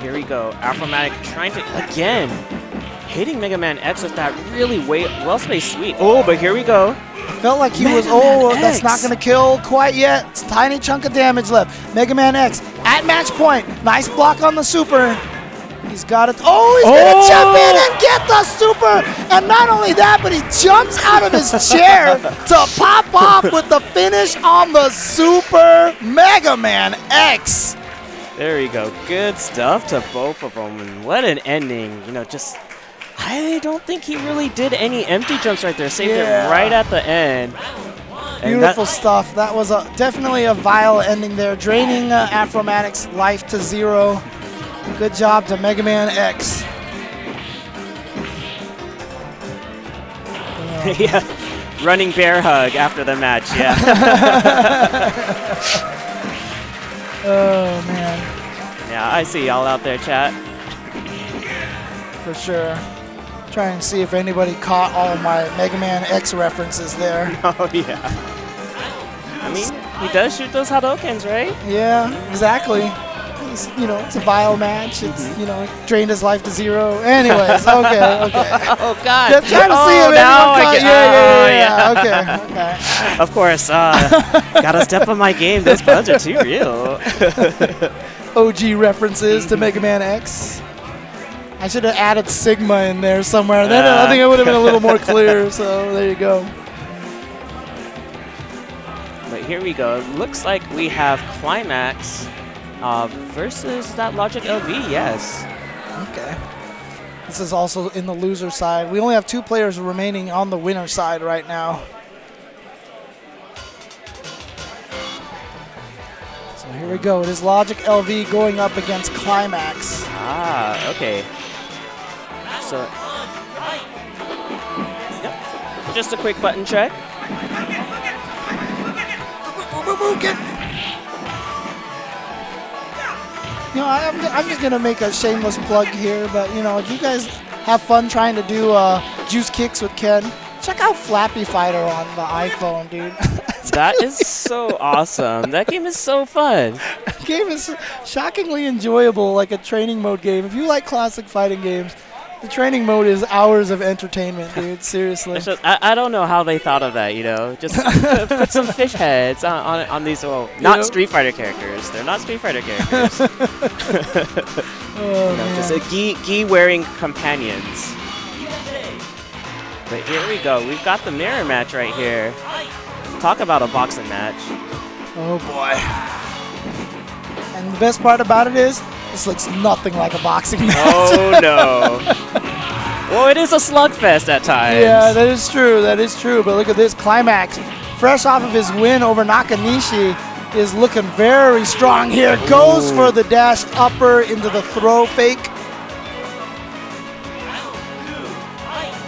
Here we go. Afromatic trying to, again, hitting Mega Man X with that really well-spaced sweep. Oh, but here we go. Felt like he Mega was, Man oh, that's not going to kill quite yet. It's a tiny chunk of damage left. Mega Man X at match point. Nice block on the super. He's got it. Oh, he's going to oh! jump in and get the super. And not only that, but he jumps out of his chair [LAUGHS] to pop off with the finish on the super Mega Man X. There we go. Good stuff to both of them. And what an ending. You know, just, I don't think he really did any empty jumps right there. Saved Yeah. it right at the end. And Beautiful that- stuff. That was a, definitely a vile ending there, draining uh, Afromatic's life to zero. Good job to Mega Man X. [LAUGHS] yeah. Running bear hug after the match. Yeah. [LAUGHS] Oh man, yeah, I see y'all out there, chat. for sure. Try and see if anybody caught all of my Mega Man X references there. [LAUGHS] Oh, yeah. I mean, he does shoot those Hadokens, right? Yeah, exactly. It's, you know, it's a vile match. It's you know, drained his life to zero. Anyways, okay, okay. [LAUGHS] Oh, God. Just trying to see oh, if now anyone I caught. get, Yeah, oh, yeah, yeah, yeah. Okay, [LAUGHS] okay. Of course. Uh, gotta step on my game. Those puns are too real. OG references to Mega Man X. I should have added Sigma in there somewhere. Then I think it would have been a little more clear. [LAUGHS] So there you go. But here we go. Looks like we have Climax uh, versus that Logic LV, yes. Okay. This is also in the loser side. We only have two players remaining on the winner side right now. So here we go. It is Logic LV going up against Climax. Ah, okay. So, yep. Just a quick button check. You know, I'm, I'm just going to make a shameless plug here, but, you know, if you guys have fun trying to do uh, juice kicks with Ken, check out Flappy Fighter on the iPhone, dude. [LAUGHS] That is so awesome. That game is so fun. game is shockingly enjoyable, like a training mode game. If you like classic fighting games, the training mode is hours of entertainment, dude. [LAUGHS] Seriously. Just, I, I don't know how they thought of that, you know? Just put some [LAUGHS] fish heads on, on, on these, well, not know? Street Fighter characters. They're not Street Fighter characters. Oh, [LAUGHS] You know, oh, just a gi, gi wearing companions. But here we go. We've got the mirror match right here. Talk about a boxing match. Oh boy. And the best part about it is, this looks nothing like a boxing match. Oh no. [LAUGHS] well, it is a slugfest at times. Yeah, that is true. That is true. But look at this climax. Fresh off of his win over Nakanishi, is looking very strong here. Goes Ooh. for the dash upper into the throw fake.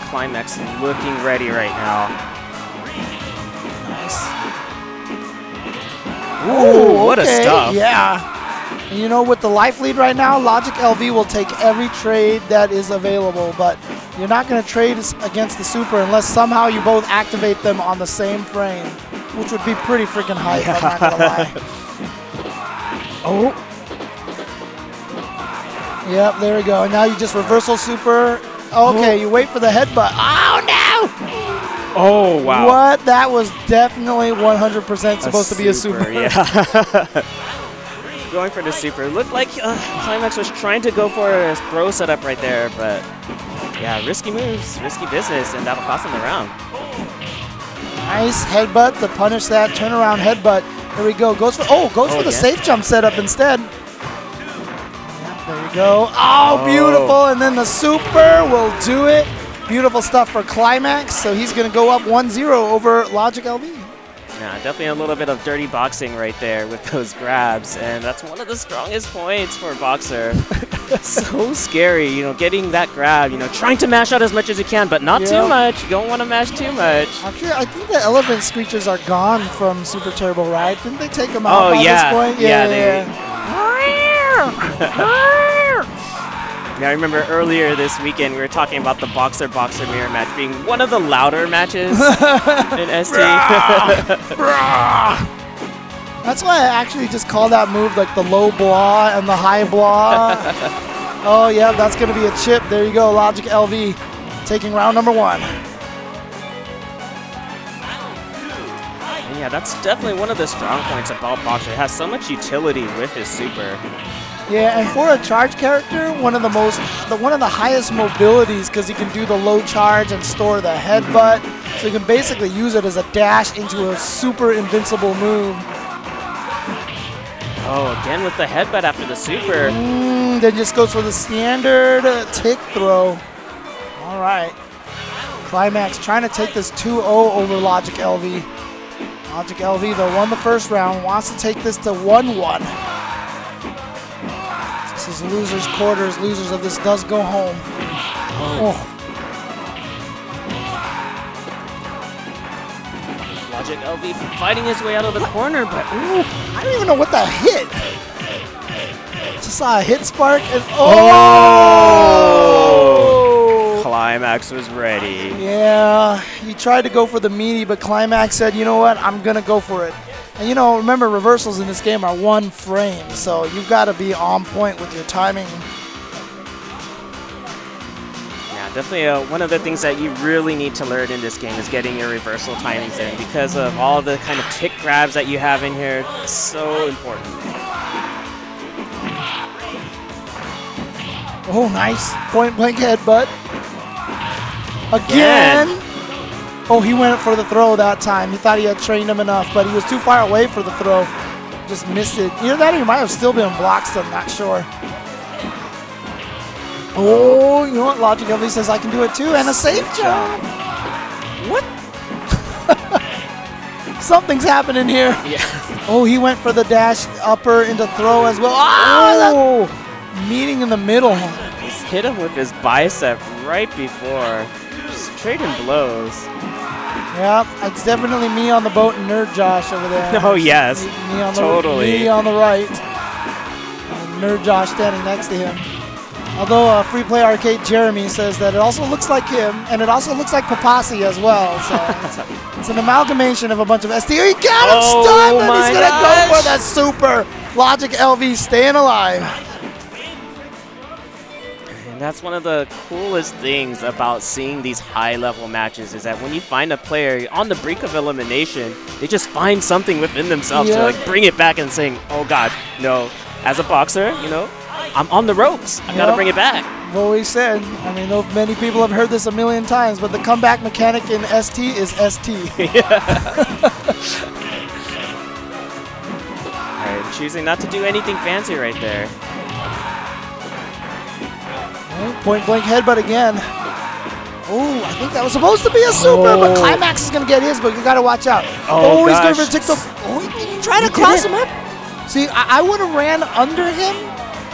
Climax looking ready right now. Nice. Ooh, what a okay, stuff. Yeah. And you know, with the life lead right now, Logic LV will take every trade that is available, but you're not going to trade against the Super unless somehow you both activate them on the same frame, which would be pretty freaking hype, I'm not going to lie. [LAUGHS] Oh. Yep, there we go. And now you just reversal Super. Okay, you wait for the headbutt. Oh, no! Oh wow. What? That was definitely 100% supposed to be a Super. Yeah. [LAUGHS] Going for the super. Looked like uh, Climax was trying to go for a throw setup right there, but yeah, risky moves, risky business, and that'll cost him the round. Nice headbutt to punish that turnaround headbutt. Here we go. Goes for oh, goes Oh, for the again? safe jump setup instead. There you go. Oh, Oh. beautiful. And then the super will do it. Beautiful stuff for Climax. So he's going to go up 1-0 over Logic LV. Yeah, definitely a little bit of dirty boxing right there with [LAUGHS] those grabs, and that's one of the strongest points for a boxer. [LAUGHS] so scary, you know, getting that grab, you know, trying to mash out as much as you can, but not Yeah. too much. You don't want to mash too much. Actually, I think the elephant screeches are gone from Super Turbo, right? Didn't they take them out Oh, by yeah. this point? Yeah, yeah. [LAUGHS] Yeah, I remember earlier this weekend we were talking about the boxer boxer mirror match being one of the louder matches [LAUGHS] in ST. [LAUGHS] That's why I actually just call that move like the low blah and the high blah. [LAUGHS] oh, yeah, that's going to be a chip. There you go, Logic LV taking round number one. Yeah, that's definitely one of the strong points about Boxer. It has so much utility with his super. Yeah, and for a charge character, one of the most, the one of the highest mobilities because he can do the low charge and store the headbutt. So you can basically use it as a dash into a super invincible move. Oh, again with the headbutt after the super. Mm, then just goes for the standard tick throw. All right. Climax trying to take this 2-0 over Logic LV. Logic LV, though, won the first round, wants to take this to 1-1. This is losers quarters. Losers of this does go home. Oh. Logic LV fighting his way out of the corner, but ooh, I don't even know what that hit. Just saw a hit spark and oh! oh! Climax was ready. Yeah, he tried to go for the meaty, but Climax said, you know what, I'm going to go for it. And you know, remember, reversals in this game are one frame, so you've got to be on point with your timing. Yeah, definitely uh, one of the things that you really need to learn in this game is getting your reversal timings in because of all the kind of tick grabs that you have in here. It's so important. Oh, nice. Point blank headbutt. Again. Oh, he went for the throw that time. He thought he had trained him enough, but he was too far away for the throw. Just missed it. Either that or he might have still been blocked, still not sure. Oh, you know what? Logic LV says I can do it too, and a safe jump. What? [LAUGHS] Something's happening here. Yeah. Oh, he went for the dash upper into throw as well. Ah, oh, that- meeting in the middle. Just hit him with his bicep right before. Just trading blows. Yeah, it's definitely me on the boat and Nerd Josh over there. [LAUGHS] Oh, yes. Me, me on the, Totally. Me on the right. And Nerd Josh standing next to him. Although uh, Free Play Arcade Jeremy says that it also looks like him, and it also looks like Papasi as well. So [LAUGHS] it's, it's an amalgamation of a bunch of ST. He got him Oh stunned, and he's gonna go for that super. Logic LV staying alive. That's one of the coolest things about seeing these high level matches is that when you find a player on the brink of elimination, they just find something within themselves Yeah. to like bring it back and saying, "Oh God, no." As a boxer, you know, I'm on the ropes. I gotta bring it back. I've always said. I mean, many people have heard this a million times, but the comeback mechanic in ST is ST. [LAUGHS] [LAUGHS] All right, choosing not to do anything fancy right there. Point blank headbutt again. Oh, I think that was supposed to be a super, but Oh. Climax is going to get his, but you got to watch out. Oh, he's going gosh. for the TikTok. Oh, he didn't try to He cross him up. See, I, I would have ran under him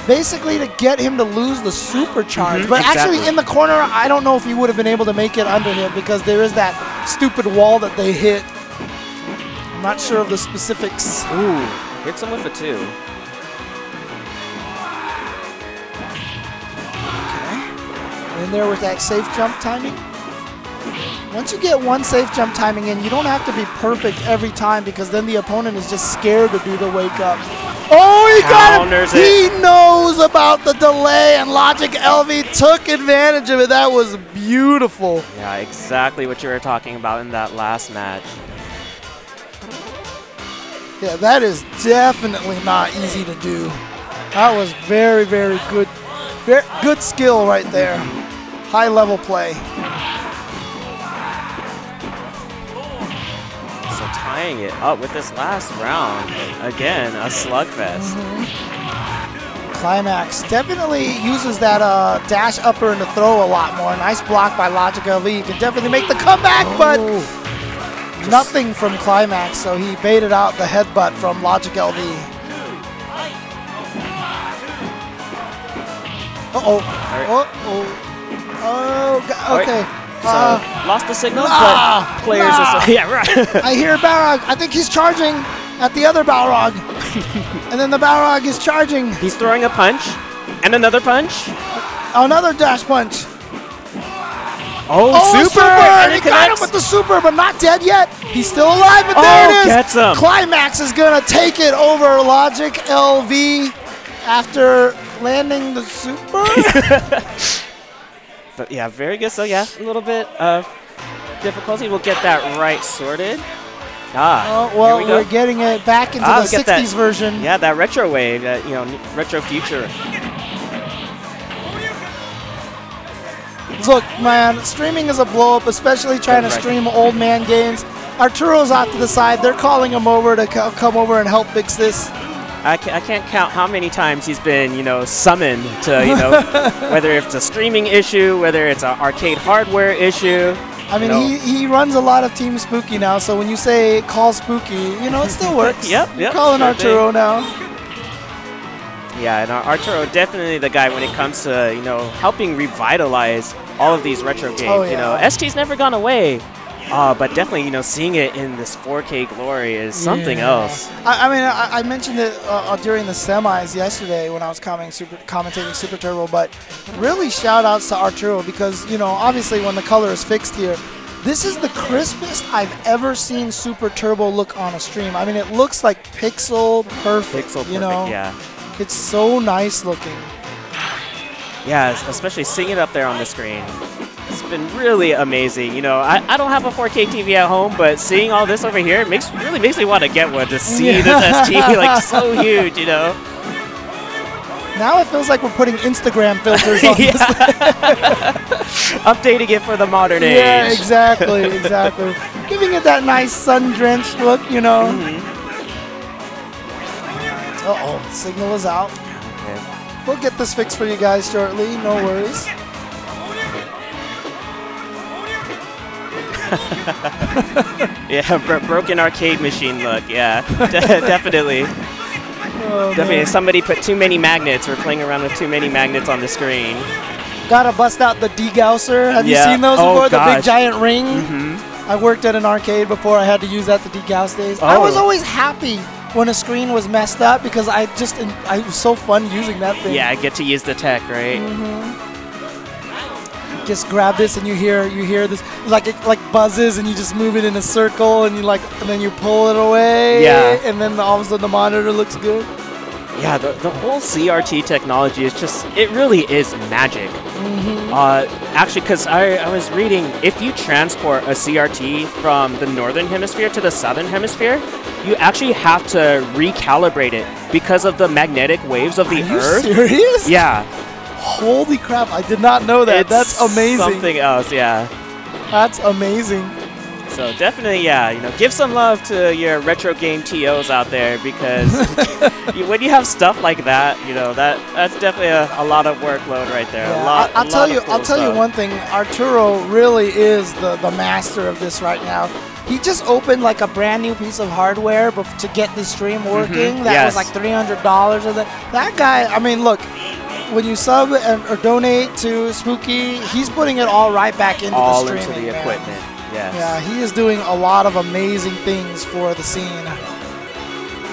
basically to get him to lose the supercharge. Mhm, but actually, in the corner, I don't know if he would have been able to make it under him because there is that stupid wall that they hit. I'm not sure of the specifics. Ooh, hits him with a two. In there with that safe jump timing. Once you get one safe jump timing in, you don't have to be perfect every time because then the opponent is just scared to do the wake up. Oh, he Counters got him! He knows about the delay, and Logic LV took advantage of it. That was beautiful. Yeah, exactly what you were talking about in that last match. Yeah, that is definitely not easy to do. That was very, very good, very good skill right there. High level play. So tying it up with this last round, again, a slugfest. Climax definitely uses that uh, dash upper and the throw a lot more. Nice block by Logic LV. You can definitely make the comeback, but nothing from Climax, so he baited out the headbutt from Logic LV. Uh-oh. Uh-oh. Oh, okay. So Uh, lost the signal, ah, but players ah. are so, [LAUGHS] yeah right. [LAUGHS] I hear Balrog. I think he's charging at the other Balrog. [LAUGHS] and then the Balrog is charging. He's throwing a punch and another punch. Another dash punch. Oh, Oh, super! super! And He it got him with the super, but not dead yet. He's still alive, but Oh, there it is. gets him. Climax is gonna take it over Logic LV after landing the super. But yeah, very good. So yeah, a little bit of difficulty. We'll get that right sorted. Ah, oh, well, we we're getting it back into Ah, the we get that- 60s version. Yeah, that retro wave, that you know, retro future. Look, man, streaming is a blow up, especially trying to stream old man games. Arturo's off to the side. They're calling him over to co- come over and help fix this. I, ca- I can't count how many times he's been, you know, summoned to, you know, [LAUGHS] whether it's a streaming issue, whether it's an arcade hardware issue. I mean, know. he, he runs a lot of Team Spooky now, so when you say call Spooky, you know, it still [LAUGHS] works. Yep, You're yep, calling sure Arturo now. Yeah, and Arturo definitely the guy when it comes to, you know, helping revitalize all of these retro oh, games. Oh, You know. ST's never gone away. Uh, but definitely, you know, seeing it in this 4K glory is something Yeah. else. I, I mean, I, I mentioned it uh, uh, during the semis yesterday when I was commenting super, commentating Super Turbo, but really shout outs to Arturo because, you know, obviously when the color is fixed here, this is the crispest I've ever seen Super Turbo look on a stream. I mean, it looks like pixel perfect. Pixel perfect, you know? yeah. It's so nice looking. Yeah, especially seeing it up there on the screen. It's been really amazing. You know, I, I don't have a 4K TV at home, but seeing all this over here makes really makes me want to get one to see Yeah. this ST [LAUGHS] like so huge. You know, Now it feels like we're putting Instagram filters on [LAUGHS] this. [LAUGHS] Updating it for the modern age. Yeah, exactly, exactly. Giving it that nice sun-drenched look, you know. Mm-hmm. Uh-oh, signal is out. Okay. We'll get this fixed for you guys shortly. No worries. [LAUGHS] Yeah, bro- broken arcade machine look. Yeah, [LAUGHS] De- definitely. Oh, Definitely. man. Somebody put too many magnets. We're playing around with too many magnets on the screen. Gotta bust out the degausser. Have Yeah. you seen those Oh, before? The big giant ring. Mm-hmm. I worked at an arcade before. I had to use that to degauss days. I was Oh. always happy when a screen was messed up because I just I it was so fun using that thing. Yeah, I get to use the tech, right? Mm-hmm. Just grab this and you hear you hear this like it like buzzes and you just move it in a circle and you like and then you pull it away. Yeah. And then all of a sudden the monitor looks good. Yeah, the, the whole CRT technology is just, it really is magic. Uh, actually, because I, I was reading, if you transport a CRT from the northern hemisphere to the southern hemisphere, you actually have to recalibrate it because of the magnetic waves of the Are you Earth. serious? Yeah, Holy crap! I did not know that. it's That's amazing. Something else, yeah. That's amazing. So definitely, yeah, you know, give some love to your retro game TOs out there because [LAUGHS] you, when you have stuff like that, you know, that that's definitely a, a lot of workload right there. Yeah, a lot, I, will a tell lot you. cool I'll tell you one thing. Arturo really is the the master of this right now. He just opened like a brand new piece of hardware to get the stream mm-hmm. working. That yes. was like three hundred dollars. Or that that guy. I mean, look. When you sub and, or donate to Spooky, he's putting it all right back into all the into streaming. the man. equipment. Yes. Yeah, he is doing a lot of amazing things for the scene.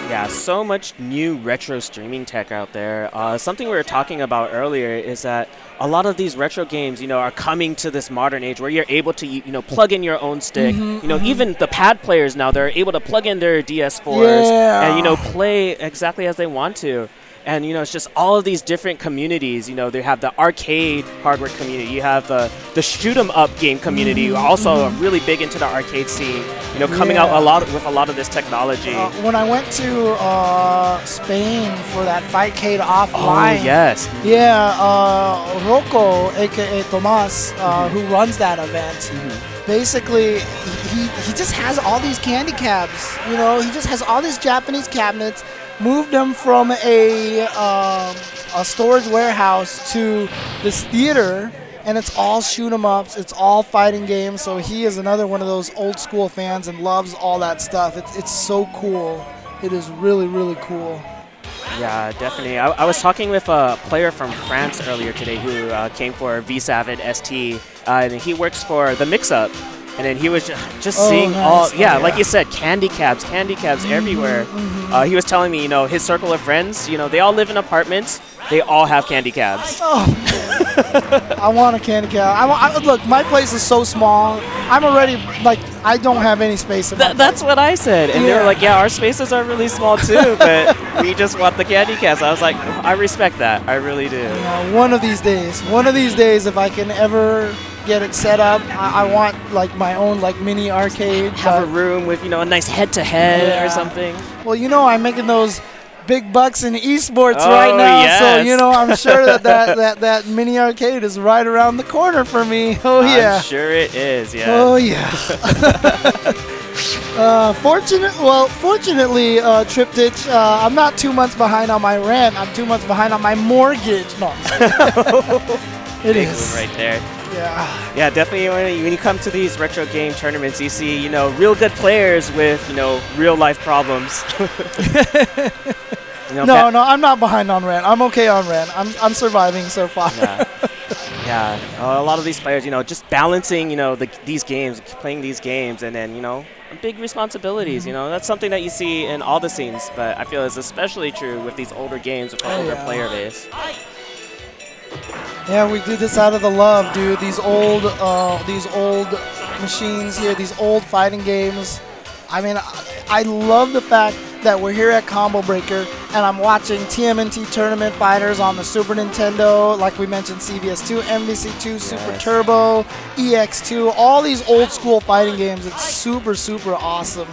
Yeah, so much new retro streaming tech out there. Uh, something we were talking about earlier is that a lot of these retro games, you know, are coming to this modern age where you're able to, you know, plug in your own stick. Mm-hmm, you know, even the pad players now, they're able to plug in their DS4s Yeah. and, you know, play exactly as they want to. And, you know, it's just all of these different communities. You know, they have the arcade hardware community. You have the, the shoot 'em up game community, Mm-hmm, also really big into the arcade scene. You know, coming out a lot with a lot of this technology. Uh, when I went to uh, Spain for that Fightcade oh, offline, yes. Yeah, uh, Rocco, aka Tomas, uh, who runs that event, basically he, he just has all these candy cabs. You know, he just has all these Japanese cabinets, moved them from a um, a storage warehouse to this theater, and it's all shoot 'em ups. It's all fighting games. So he is another one of those old school fans and loves all that stuff. It's it's so cool. It is really really cool. Yeah, definitely. I, I was talking with a player from France earlier today who uh, came for VSavid ST, uh, and he works for the Mix Up. And then he was ju- just Oh, seeing nice. all, Oh, yeah, like. You said, candy cabs, candy cabs everywhere. Uh, he was telling me, you know, his circle of friends, you know, they all live in apartments. They all have candy cabs. Oh, [LAUGHS] I want a candy cow. I, I, look, my place is so small. I'm already like I don't have any space in Th- that's what I said. And they were like, yeah, our spaces are really small too, [LAUGHS] but we just want the candy cabs. I was like, I respect that. I really do. One of these days, one of these days, if I can ever get it set up, I, I want like my own like mini arcade. Have a room with, you know, a nice head to head Yeah. or something. well, you know, I'm making those big bucks in esports Oh, right now, so you know, I'm sure that that, [LAUGHS] that that mini arcade is right around the corner for me. [LAUGHS] Oh yeah. I'm sure it is, yeah. Oh yeah. [LAUGHS] uh, fortunate. Well, fortunately, uh, Triptych, uh, I'm not two months behind on my rent. I'm two months behind on my mortgage. No, it Big is. right there. Yeah. Yeah, definitely. When you, when you come to these retro game tournaments, you see, you know, real good players with, you know, real life problems. [LAUGHS] You know, No, no, I'm not behind on rent. I'm okay on rent. I'm I'm surviving so far. Yeah. [LAUGHS] yeah. Uh, a lot of these players, you know, just balancing, you know, the, these games, playing these games, and then, you know, big responsibilities. You know, that's something that you see in all the scenes, but I feel is especially true with these older games with an Oh, older yeah. player base. Yeah, we did this out of the love, dude. These old, uh, these old machines here, these old fighting games. I mean, I, I love the fact that we're here at Combo Breaker and I'm watching TMNT Tournament Fighters on the Super Nintendo, like we mentioned, CVS2, MVC2, Super Yes. Turbo, EX2, all these old school fighting games. It's super, super awesome.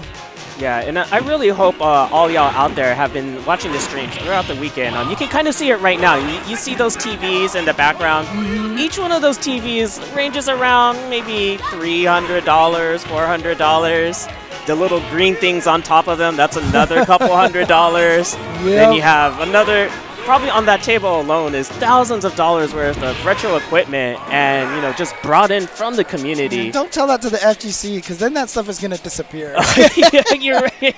Yeah, and I really hope uh, all y'all out there have been watching the streams throughout the weekend. Um, you can kind of see it right now. You, you see those TVs in the background. Each one of those TVs ranges around maybe $300, $400. The little green things on top of them, that's another couple hundred dollars. [LAUGHS] Then you have another, probably on that table alone is thousands of dollars worth of retro equipment and, you know, just brought in from the community. Don't tell that to the FGC because then that stuff is gonna disappear. [LAUGHS] yeah, [LAUGHS] you're right.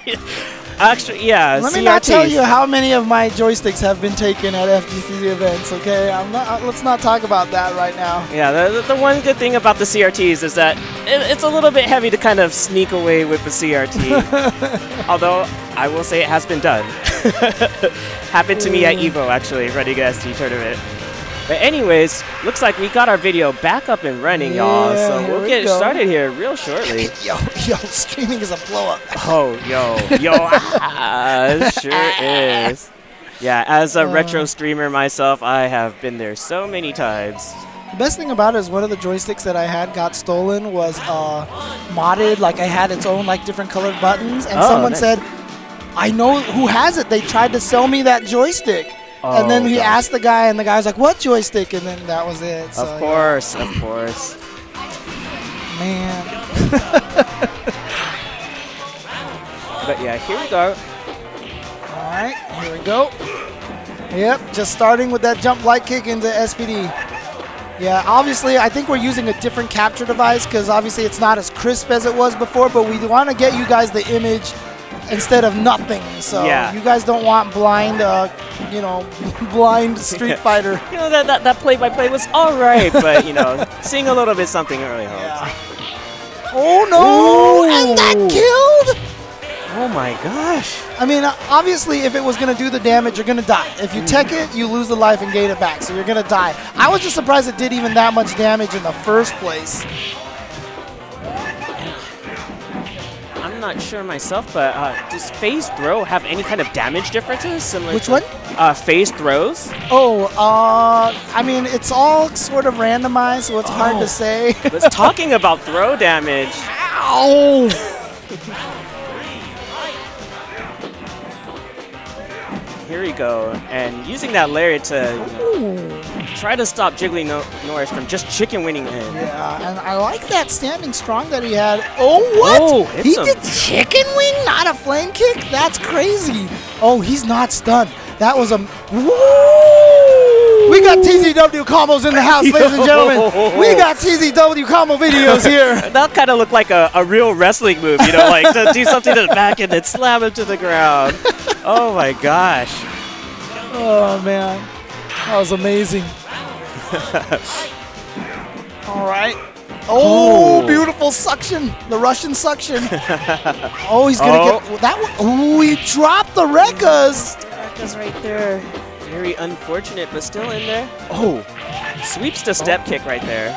Actually, yeah. Let me not tell you how many of my joysticks have been taken at FGC events. Okay, I'm not. uh, Let's not talk about that right now. Yeah, the, the one good thing about the CRTs is that it, it's a little bit heavy to kind of sneak away with the CRT. [LAUGHS] Although I will say it has been done. [LAUGHS] Happened to me at Evo actually, running an ST tournament. But anyways, looks like we got our video back up and running, y'all. Yeah, So here we'll we get go. started here real shortly. [LAUGHS] Yo, yo, streaming is a blow up. [LAUGHS] Oh, yo, yo, [LAUGHS] ah, sure is. Yeah, as a Uh. retro streamer myself, I have been there so many times. The best thing about it is one of the joysticks that I had got stolen was uh, modded. Like I had its own like different colored buttons, and Oh, someone nice. said, "I know who has it." They tried to sell me that joystick, and then he gosh. asked the guy, and the guy was like, "What joystick?" And then that was it. So, Of yeah. course, of course. man. [LAUGHS] But yeah, here we go. All right, here we go. Yep, just starting with that jump light kick into SPD. Yeah, obviously, I think we're using a different capture device because obviously it's not as crisp as it was before, but we want to get you guys the image instead of nothing. So Yeah. you guys don't want blind, uh, you know, [LAUGHS] blind Street Fighter. You know, that, that, that play-by-play was all right, but, you know, [LAUGHS] seeing a little bit something early. Yeah. [LAUGHS] Oh no! And that killed. Oh my gosh. I mean, uh, obviously, if it was going to do the damage, you're going to die. If you tech it, you lose the life and gain it back, so you're going to die. I was just surprised it did even that much damage in the first place. Not sure myself, but uh, does Fei's throw have any kind of damage differences? Similar Which to, one? Uh, Fei's throws. Oh, uh, I mean, it's all sort of randomized, so it's hard Oh. to say. Let's talking about throw damage. [LAUGHS] Ow! Here we go, and using that lariat to try to stop Jiggly no- Norris from just chicken winning in. Yeah, and I like that standing strong that he had. Oh, what? Oh, he him. did chicken wing, not a flame kick? That's crazy. Oh, he's not stunned. That was a. Woo! We got TZW combos in the house, ladies and gentlemen. [LAUGHS] We got TZW combo videos here. [LAUGHS] That kind of looked like a, a real wrestling move, you know, like to do something to the back and then slam him to the ground. Oh my gosh. Oh, man. That was amazing. [LAUGHS] All right. Oh, Oh. beautiful suction. The Russian suction. oh, he's going to Oh. get that. one- Oh, he dropped the Rekkas. Rekka's right there. Very unfortunate, but still in there. Oh, sweeps the step kick right there.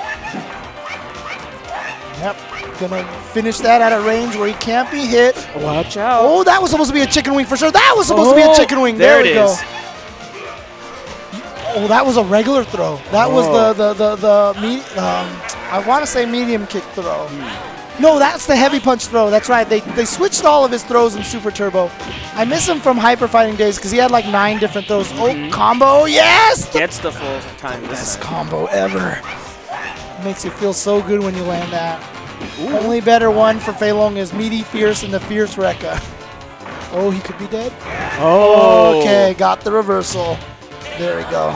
Yep. Gonna finish that at a range where he can't be hit. Watch out. Oh, that was supposed to be a chicken wing for sure. That was supposed to be a Oh, chicken wing. There, we it go. is. Oh, that was a regular throw. That was Oh. the the the the me, um, I want to say medium kick throw. Hmm. No, that's the heavy punch throw. That's right. They they switched all of his throws in Super Turbo. I miss him from Hyper Fighting days because he had like nine different throws. Oh, mm-hmm. combo! Yes, the Gets the full time this best combo ever. Makes you feel so good when you land that. Only better one for Fei Long is Meaty Fierce and the Fierce Rekka. Oh, he could be dead. Oh. Okay, got the reversal. There we go.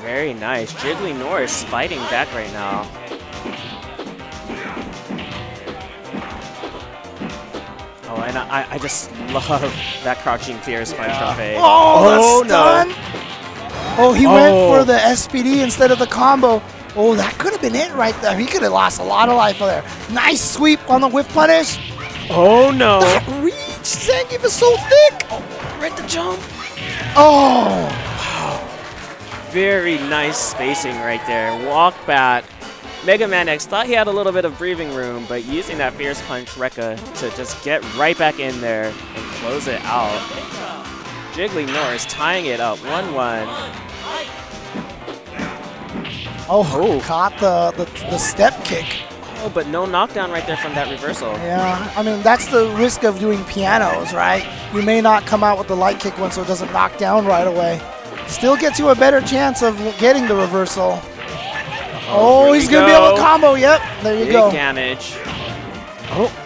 Very nice. Jiggly Norris fighting back right now. Oh, and I, I just love that crouching fierce punch from Fei. Oh, Oh, the stun. Oh, he Oh. went for the SPD instead of the combo. Oh, that could have been it right there. He could have lost a lot of life there. Nice sweep on the whiff punish. Oh no! That reach, Zangief is so thick. Oh, right the jump. Oh, Very nice spacing right there. Walk back. Mega Man X thought he had a little bit of breathing room, but using that fierce punch Rekka to just get right back in there and close it out. Jiggly Norris tying it up 1-1. oh, caught the, the the step kick. Oh, but no knockdown right there from that reversal. Yeah, I mean, that's the risk of doing pianos, right? You may not come out with the light kick one so it doesn't knock down right away. Still gets you a better chance of getting the reversal. Oh, oh, here he's going to be able to combo. Yep, there you Big go. damage. Oh.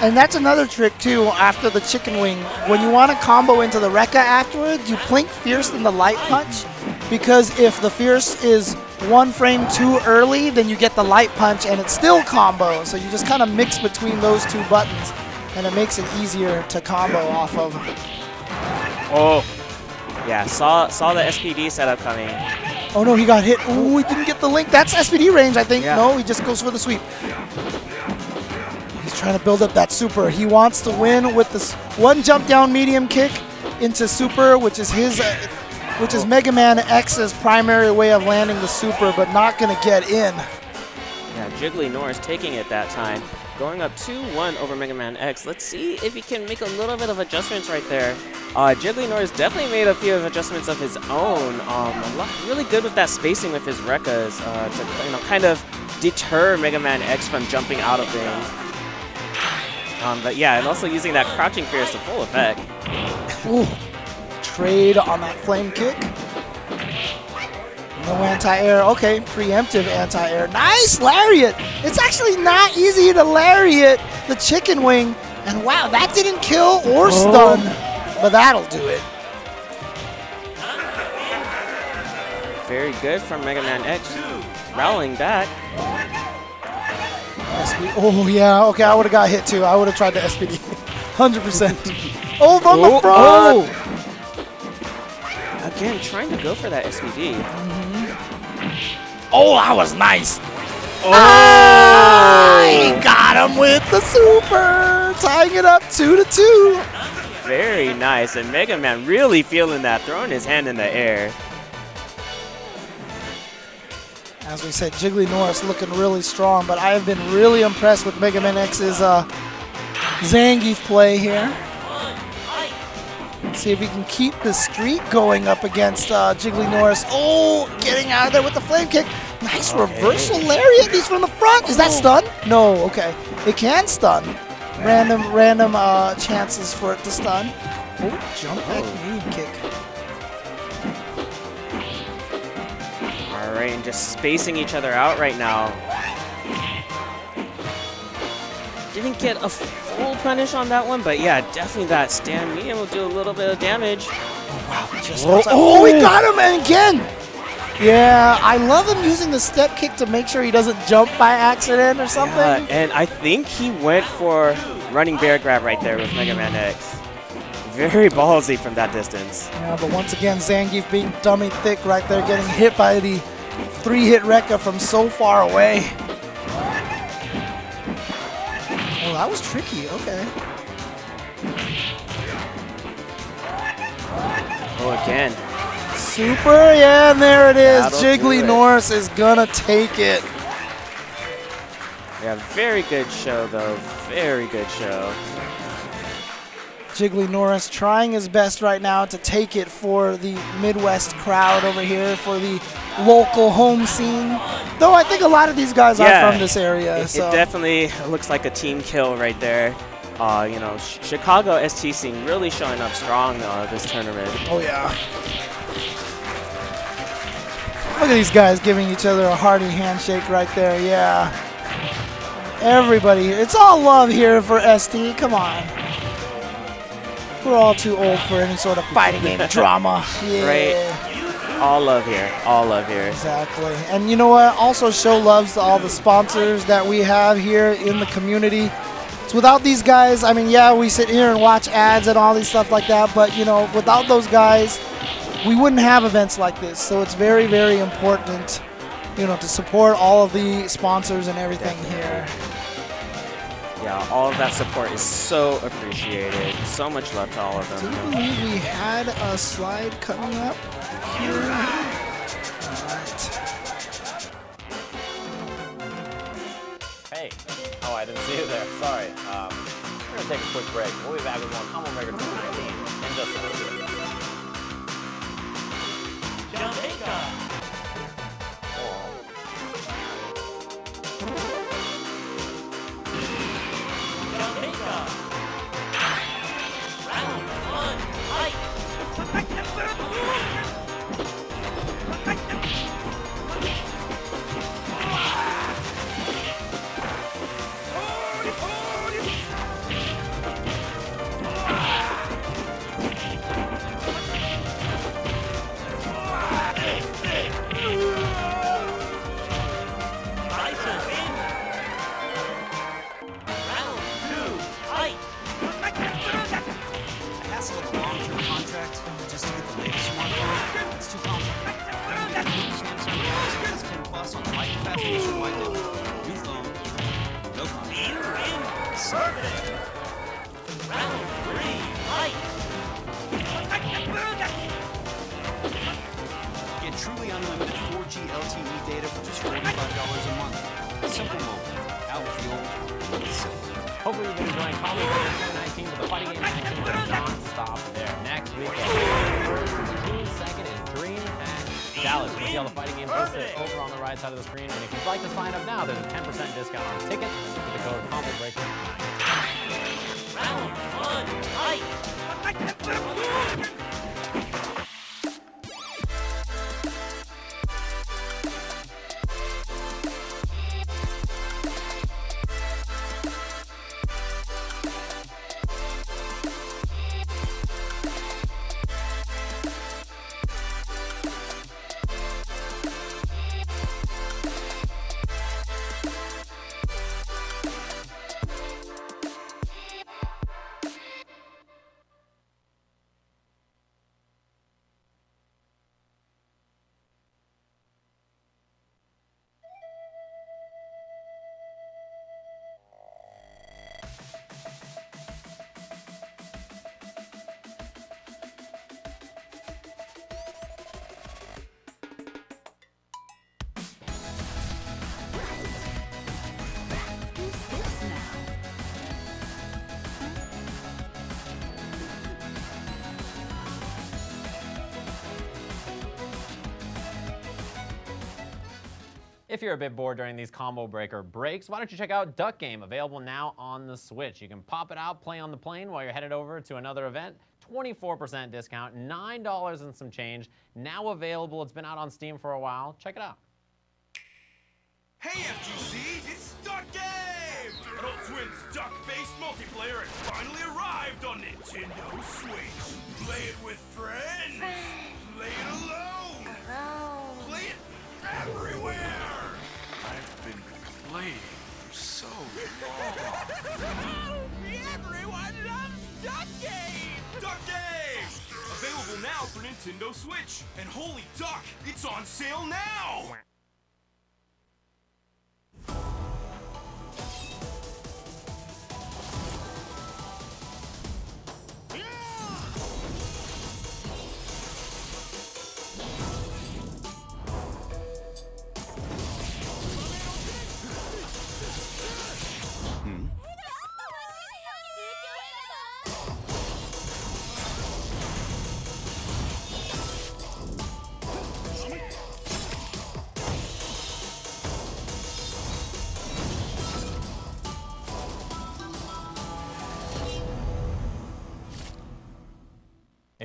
And that's another trick too. After the chicken wing, when you want to combo into the Rekka afterwards, you plink Fierce in the light punch, because if the Fierce is one frame too early, then you get the light punch and it's still combo. So you just kind of mix between those two buttons, and it makes it easier to combo off of. Oh. Yeah, saw saw the SPD setup coming. Oh no, he got hit. Oh, he didn't get the link. That's SPD range, I think. Yeah. No, he just goes for the sweep. He's trying to build up that super. He wants to win with this one jump down medium kick into super, which is his, uh, which is Mega Man X's primary way of landing the super, but not going to get in. Yeah, Jiggly Norris taking it that time. Going up 2-1 over Mega Man X. Let's see if he can make a little bit of adjustments right there. Uh, Norris definitely made a few adjustments of his own. Um, lot, really good with that spacing with his Rekkas uh, to you know kind of deter Mega Man X from jumping out of things. Um, but yeah, and also using that crouching fierce to full effect. Ooh, trade on that flame kick. No anti-air. Okay, preemptive anti-air. Nice lariat. It's actually not easy to lariat the chicken wing. And wow, that didn't kill or oh. stun, but that'll do it. Very good from Mega Man X. Rallying back. SPD. Oh yeah. Okay, I would have got hit too. I would have tried the SPD. 100%. [LAUGHS] oh, from the oh, front! Oh. Again, trying to go for that SPD. Mm-hmm. Oh, that was nice. Ah, he got him with the super, tying it up two to two. Very nice. And Mega Man really feeling that, throwing his hand in the air. As we said, Jiggly Norris looking really strong, but I have been really impressed with Mega Man X's uh, Zangief play here. See if he can keep the streak going up against uh, Jiggly Norris. Oh, getting out of there with the flame kick. Nice reversal lariat. He's from the front. Is that stun? No. Okay, it can stun. Random, random uh, chances for it to stun. Oh, jump back knee kick. All right, and just spacing each other out right now. Didn't get a full punish on that one, but yeah, definitely that stand medium will do a little bit of damage. Oh, Wow, just outside. Oh, we got him and again. Yeah, I love him using the step kick to make sure he doesn't jump by accident or something. Yeah, and I think he went for running bear grab right there with Mega Man X. Very ballsy from that distance. Yeah, but once again, Zangief being dummy thick right there, getting hit by the three-hit Rekka from so far away. That was tricky. Okay. Oh, again. Super, yeah, and there it is. That'll Jiggly it. Norris is gonna take it. Yeah, very good show, though. Very good show. Jiggly Norris trying his best right now to take it for the Midwest crowd over here, for the local home scene. Though I think a lot of these guys Yeah, are from this area. It, so. it definitely looks like a team kill right there. Uh, you know, Ch- Chicago ST scene really showing up strong uh, this tournament. Oh yeah. Look at these guys giving each other a hearty handshake right there. Yeah. Everybody here. It's all love here for ST. Come on. We're all too old for any sort of fighting game [LAUGHS] drama. Yeah. Right. All love here. All love here. Exactly. And you know what? Also show loves to all the sponsors that we have here in the community. It's without these guys, I mean, yeah, we sit here and watch ads and all these stuff like that, but you know, without those guys, we wouldn't have events like this. So it's very, very important, you know, to support all of the sponsors and everything here. Yeah, all of that support is so appreciated. So much love to all of Do them. you believe we had a slide coming up here? Alright. Hey. Oh, I didn't see you there. Sorry. Um, we're going to take a quick break. We'll be back with more Combo Breaker 2019 in just a little bit. Oh. Hassle LTE data for just $45 a month. Simple mobile. Out with the old, with. Hopefully you've been enjoying Combo Breaker 2019, but the fighting game action does not stop there. Next weekend, June 2nd is DreamHack Dallas. You can see all the fighting games listed over on the right side of the screen. And if you'd like to sign up now, there's a 10% discount on tickets with the code Combo Breaker 19. Who's If you're a bit bored during these combo breaker breaks, why don't you check out Duck Game, available now on the Switch. You can pop it out, play on the plane while you're headed over to another event. 24% discount, $9 and some change. Now available. It's been out on Steam for a while. Check it out. Hey FGC, it's Duck Game! Turtle Twins duck-based multiplayer has finally arrived on Nintendo Switch. Play it with friends. Play it alone. Play it everywhere. I've been playing for so long. Everyone loves Duck Game! Duck Game! Available now for Nintendo Switch. And holy duck, it's on sale now!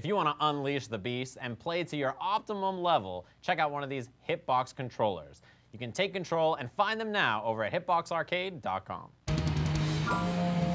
If you want to unleash the beast and play to your optimum level, check out one of these Hitbox controllers. You can take control and find them now over at hitboxarcade.com.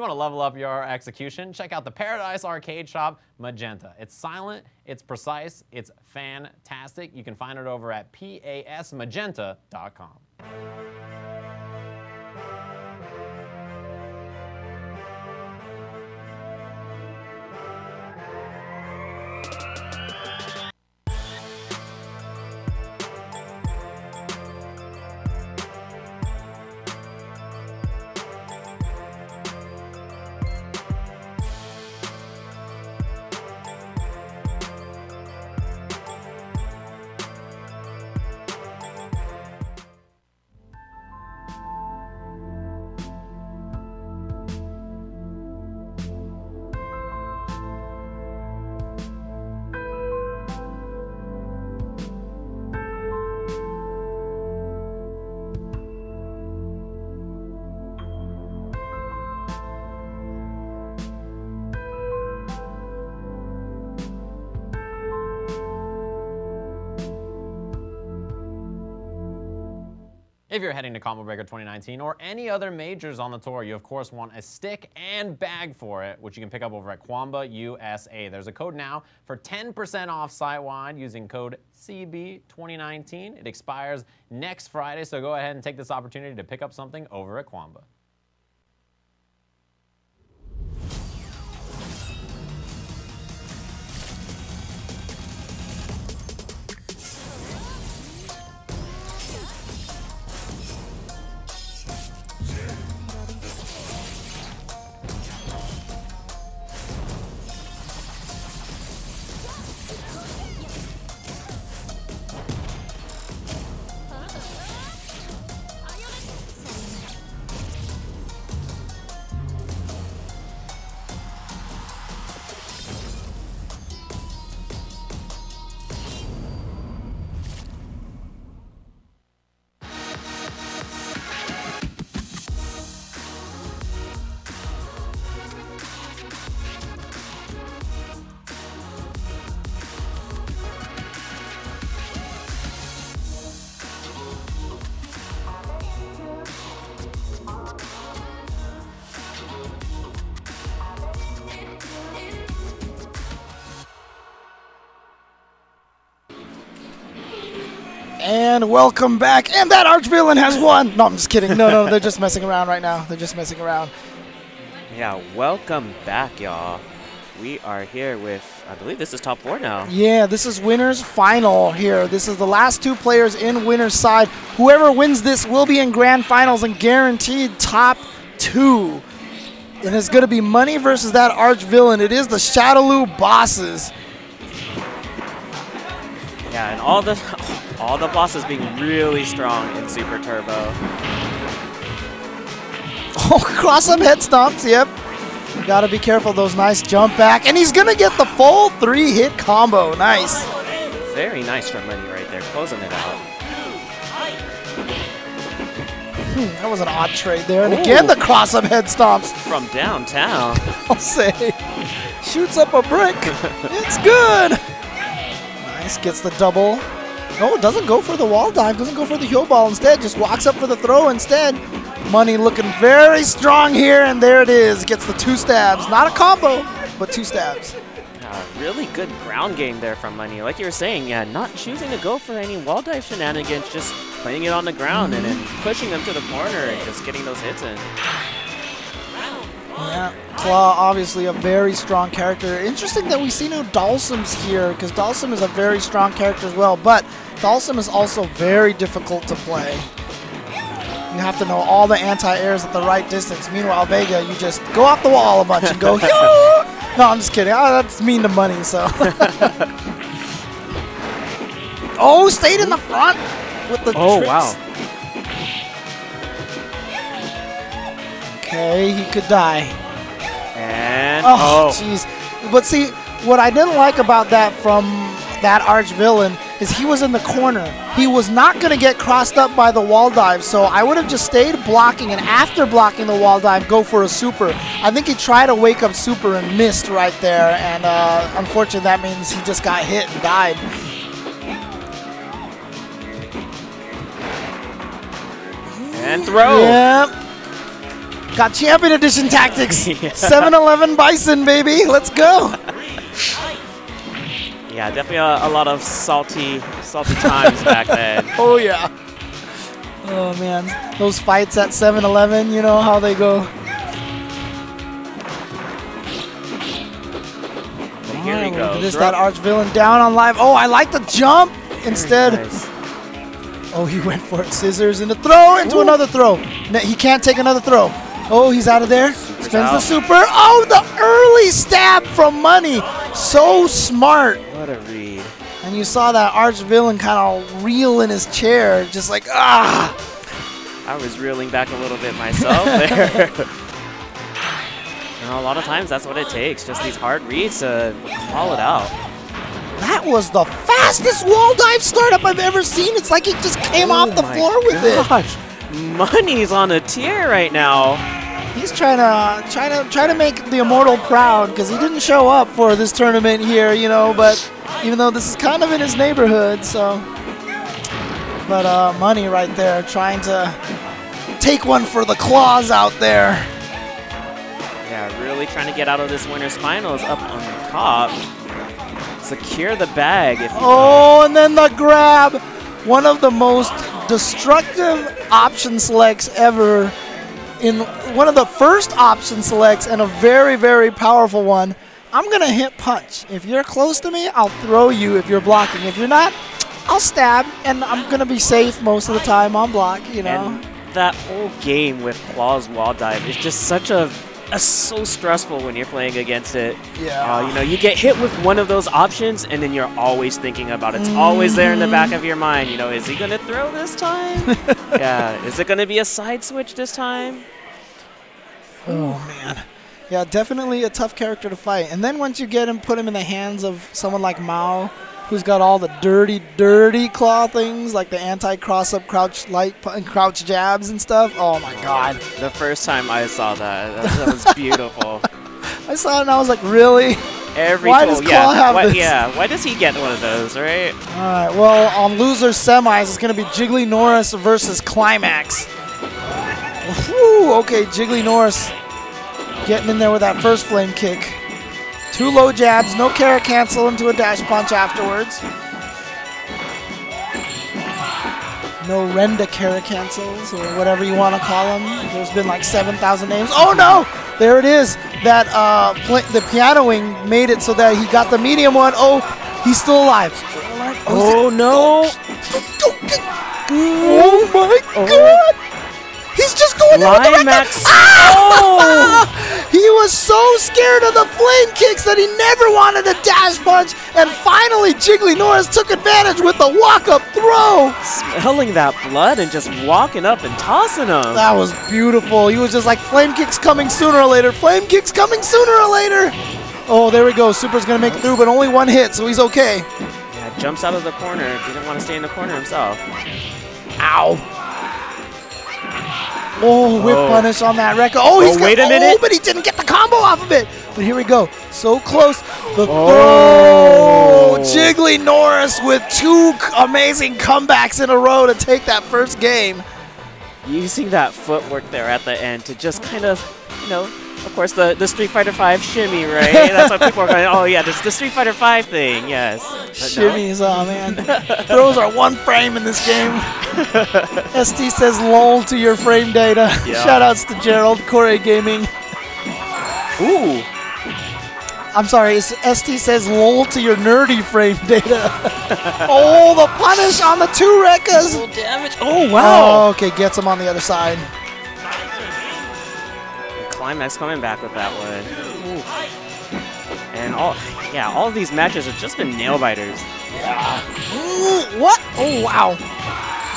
you want to level up your execution, check out the Paradise Arcade Shop Magenta. It's silent, it's precise, it's fantastic. You can find it over at pasmagenta.com. If you're heading to Combo Breaker 2019 or any other majors on the tour, you of course want a stick and bag for it, which you can pick up over at Qanba USA. There's a code now for 10% off site-wide using code CB2019. It expires next Friday, so go ahead and take this opportunity to pick up something over at Qanba. And welcome back. And that arch villain has won. No, I'm just kidding. No, no, they're just messing around right now. They're just messing around. Yeah, welcome back, y'all. We are here with, I believe this is top four now. Yeah, this is winners final here. This is the last two players in winners side. Whoever wins this will be in grand finals and guaranteed top two. And it's going to be money versus that arch villain. It is the Shadowloo bosses. Yeah, and all the [LAUGHS] all the bosses being really strong in Super Turbo. [LAUGHS] Oh, cross some head stomps. Yep. You got to be careful. Those nice jump back. And he's going to get the full three hit combo. Nice. Very nice from Money right there, closing it out. Hmm, that was an odd trade there. And again, the cross up head stomps. From downtown. [LAUGHS] I'll say. Shoots up a brick. it's good. Gets the double. No, doesn't go for the wall dive. Doesn't go for the heel ball instead. Just walks up for the throw instead. Money looking very strong here. And there it is. Gets the two stabs. Not a combo, but two stabs. Uh, really good ground game there from Money. Like you were saying, yeah, not choosing to go for any wall dive shenanigans, just playing it on the ground and then pushing them to the corner and just getting those hits in. Yeah, Claw obviously a very strong character. Interesting that we see no Dhalsim's here because Dhalsim is a very strong character as well, but Dhalsim is also very difficult to play. You have to know all the anti-airs at the right distance. Meanwhile, Vega, you just go off the wall a bunch and go! [LAUGHS] No, I'm just kidding. Oh, that's mean to money, so. [LAUGHS] oh, stayed in the front with the Oh, tricks. wow. Okay, he could die. And, Oh, oh, jeez. But see, what I didn't like about that from that arch villain is he was in the corner. He was not going to get crossed up by the wall dive, so I would have just stayed blocking, and after blocking the wall dive, go for a super. I think he tried to wake up super and missed right there, and uh, unfortunately, that means he just got hit and died. and throw. Yep. Got champion edition [LAUGHS] tactics. [LAUGHS] 7-Eleven Bison, baby. Let's go. Yeah, definitely a, a lot of salty, salty times back [LAUGHS] then. Oh yeah. Oh man, those fights at 7-Eleven, you know how they go. Here we Alright, go. Look this, that arch villain down on live. Oh, I like the jump instead. Nice. Oh, he went for it. Scissors into throw, into another throw. He can't take another throw. Oh, he's out of there. Spins the out. super. Oh, the early stab from Money. So smart. What a read. And you saw that arch villain kind of reel in his chair, just like, ah. I was reeling back a little bit myself there. [LAUGHS] You know, a lot of times that's what it takes, just these hard reads to call it out. That was the fastest wall dive startup I've ever seen. It's like he just came off the Oh floor with it. Money's on a tear right now. He's trying to trying to try to make the immortal proud because he didn't show up for this tournament here, you know. But even though this is kind of in his neighborhood, so. But uh, money right there, trying to take one for the claws out there. Yeah, really trying to get out of this winner's finals up on the top. Secure the bag Oh, and then the grab. One of the most destructive option selects ever. In one of the first option selects and a very, very powerful one. I'm going to hit punch. If you're close to me, I'll throw you if you're blocking. If you're not, I'll stab, and I'm going to be safe most of the time on block, you know. And that whole game with Claw's wall dive is just such a, a so stressful when you're playing against it. Yeah. Uh, you know, you get hit with one of those options, and then you're always thinking about it. It's always there in the back of your mind. You know, is he gonna throw this time? [LAUGHS] yeah. Is it gonna be a side switch this time? Oh man. Yeah, definitely a tough character to fight. And then once you get him, put him in the hands of someone like Mao, who's got all the dirty, dirty claw things like the anti-cross up, crouch light, and crouch jabs and stuff. Oh my god! The first time I saw that, that, that was beautiful. [LAUGHS] I saw it and I was like, really? Every Why does yeah, Claw have why, this? yeah. Why does he get one of those, right? All right. Well, on losers semis, it's gonna be Jiggly Norris versus Climax. Whew, okay, Jiggly Norris getting in there with that first flame kick. Two low jabs, no kara cancel into a dash punch afterwards. No Renda kara cancels or whatever you want to call them. There's been like 7,000 names. Oh no! There it is. That uh, the pianoing made it so that he got the medium one. Oh, he's still alive. Oh no! Oh my god! He's just going in with the right Climax! [LAUGHS] Ah! He was so scared of the flame kicks that he never wanted a dash punch, and finally Jiggly Norris took advantage with the walk-up throw. Smelling that blood and just walking up and tossing him. That was beautiful. He was just like flame kicks coming sooner or later. Flame kicks coming sooner or later. Oh, there we go. Super's gonna make it through, but only one hit, so he's okay. Yeah, jumps out of the corner. Didn't want to stay in the corner himself. Ow. Oh, whip Oh. punish on that Rekka. Oh, he's Oh, got- wait a oh, minute. Oh, but he didn't get the combo off of it. But here we go. So close. The Oh. throw. Jiggly Norris with two amazing comebacks in a row to take that first game. Using that footwork there at the end to just kind of, you know, of course the, the Street Fighter V shimmy, right? That's what people are going. Oh yeah, this the Street Fighter V thing, yes. But no. Oh man. Throws are one frame in this game. [LAUGHS] ST says lol to your frame data. Yeah. Shoutouts to Gerald, Corey Gaming. Ooh, I'm sorry, it's- ST says lol to your nerdy frame data. [LAUGHS] oh, the punish on the two Rekkas. damage! Oh wow! Oh, okay, gets him on the other side. Climax coming back with that one. Ooh. And all, yeah, all of these matches have just been nail biters. Ooh, what? Oh, wow.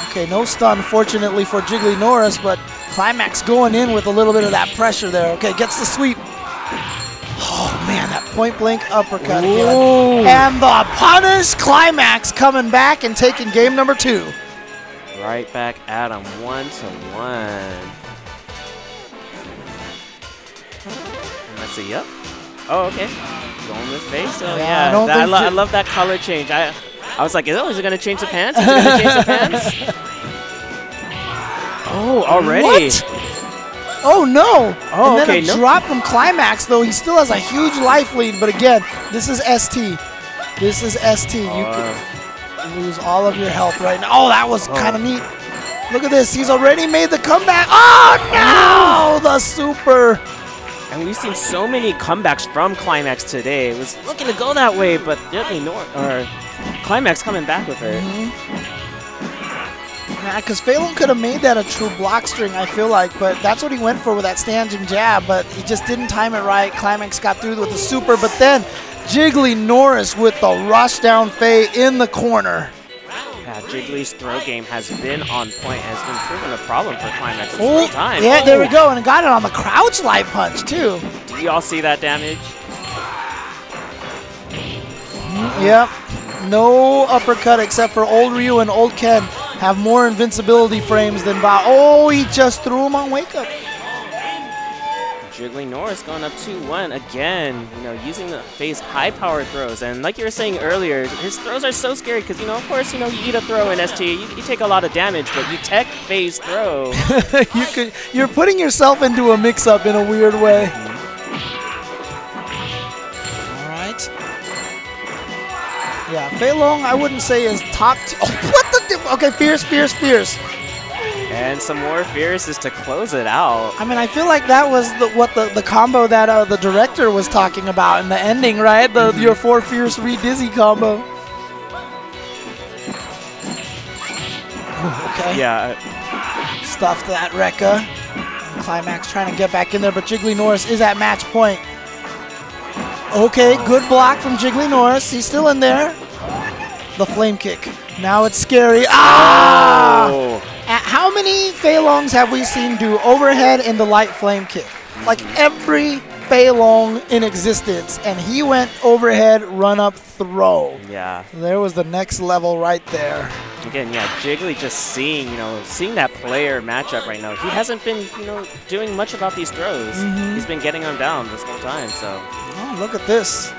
Okay, no stun, fortunately, for Jiggly Norris, but Climax going in with a little bit of that pressure there. Okay, gets the sweep. Oh, man, that point blank uppercut. And the punish Climax coming back and taking game number two. Right back at him, one to one. See, yep. Oh, okay. Going with face. Oh, Yeah, I yeah. don't That- I, lo- I love that color change. I, I was like, oh, is it going to change the pants? Is it going to change the [LAUGHS] pants? Oh, already. What? Oh no! Oh, and then okay, a no- drop from Climax, though he still has a huge life lead. But again, this is ST. This is ST. You Uh, could lose all of your health right now. Oh, that was kind of neat. Look at this. He's already made the comeback. Oh no! The super. And we've seen so many comebacks from Climax today. It was looking to go that way, but definitely Nor or Climax coming back with it. Mm-hmm. Yeah, because Fei Long could have made that a true block string, I feel like, but that's what he went for with that stanchion jab, but he just didn't time it right. Climax got through with the super, but then Jiggly Norris with the rush down Fei in the corner. Yeah, Jiggly's throw game has been on point, has been proven a problem for Climax this Oh, whole time. yeah, there we Oh, go, and got it on the crouch light punch, too. Do you all see that damage? Mm, yep. No uppercut except for old Ryu and old Ken have more invincibility frames than Bao. Oh, he just threw him on wake up. Jiggly Norris going up 2-1 again, you know, using the Fei's high power throws. And like you were saying earlier, his throws are so scary because, you know, of course, you know, you eat a throw in ST, you, you take a lot of damage, but you tech Fei's throw. [LAUGHS] you could, you're putting yourself into a mix-up in a weird way. All right. Yeah, Fei Long, I wouldn't say is top. T- [LAUGHS] oh, what the? Okay, fierce, fierce, fierce. And some more fierces to close it out. I mean, I feel like that was the, what the, the combo that uh, the director was talking about in the ending, right? The your four fierce re dizzy combo. Ooh, okay. Yeah, Stuffed that Rekka. Climax trying to get back in there, but Jiggly Norris is at match point. Okay, good block from Jiggly Norris. He's still in there. The flame kick. Now it's scary. Ah! Oh, Uh, how many Fei have we seen do overhead in the light flame kick? Like every Fei in existence, and he went overhead, run up, throw. yeah. There was the next level right there. Again, yeah, Jiggly just seeing, you know, seeing that player matchup right now. He hasn't been, you know, doing much about these throws. Mm-hmm. He's been getting them down this whole time, so. Oh, look at this.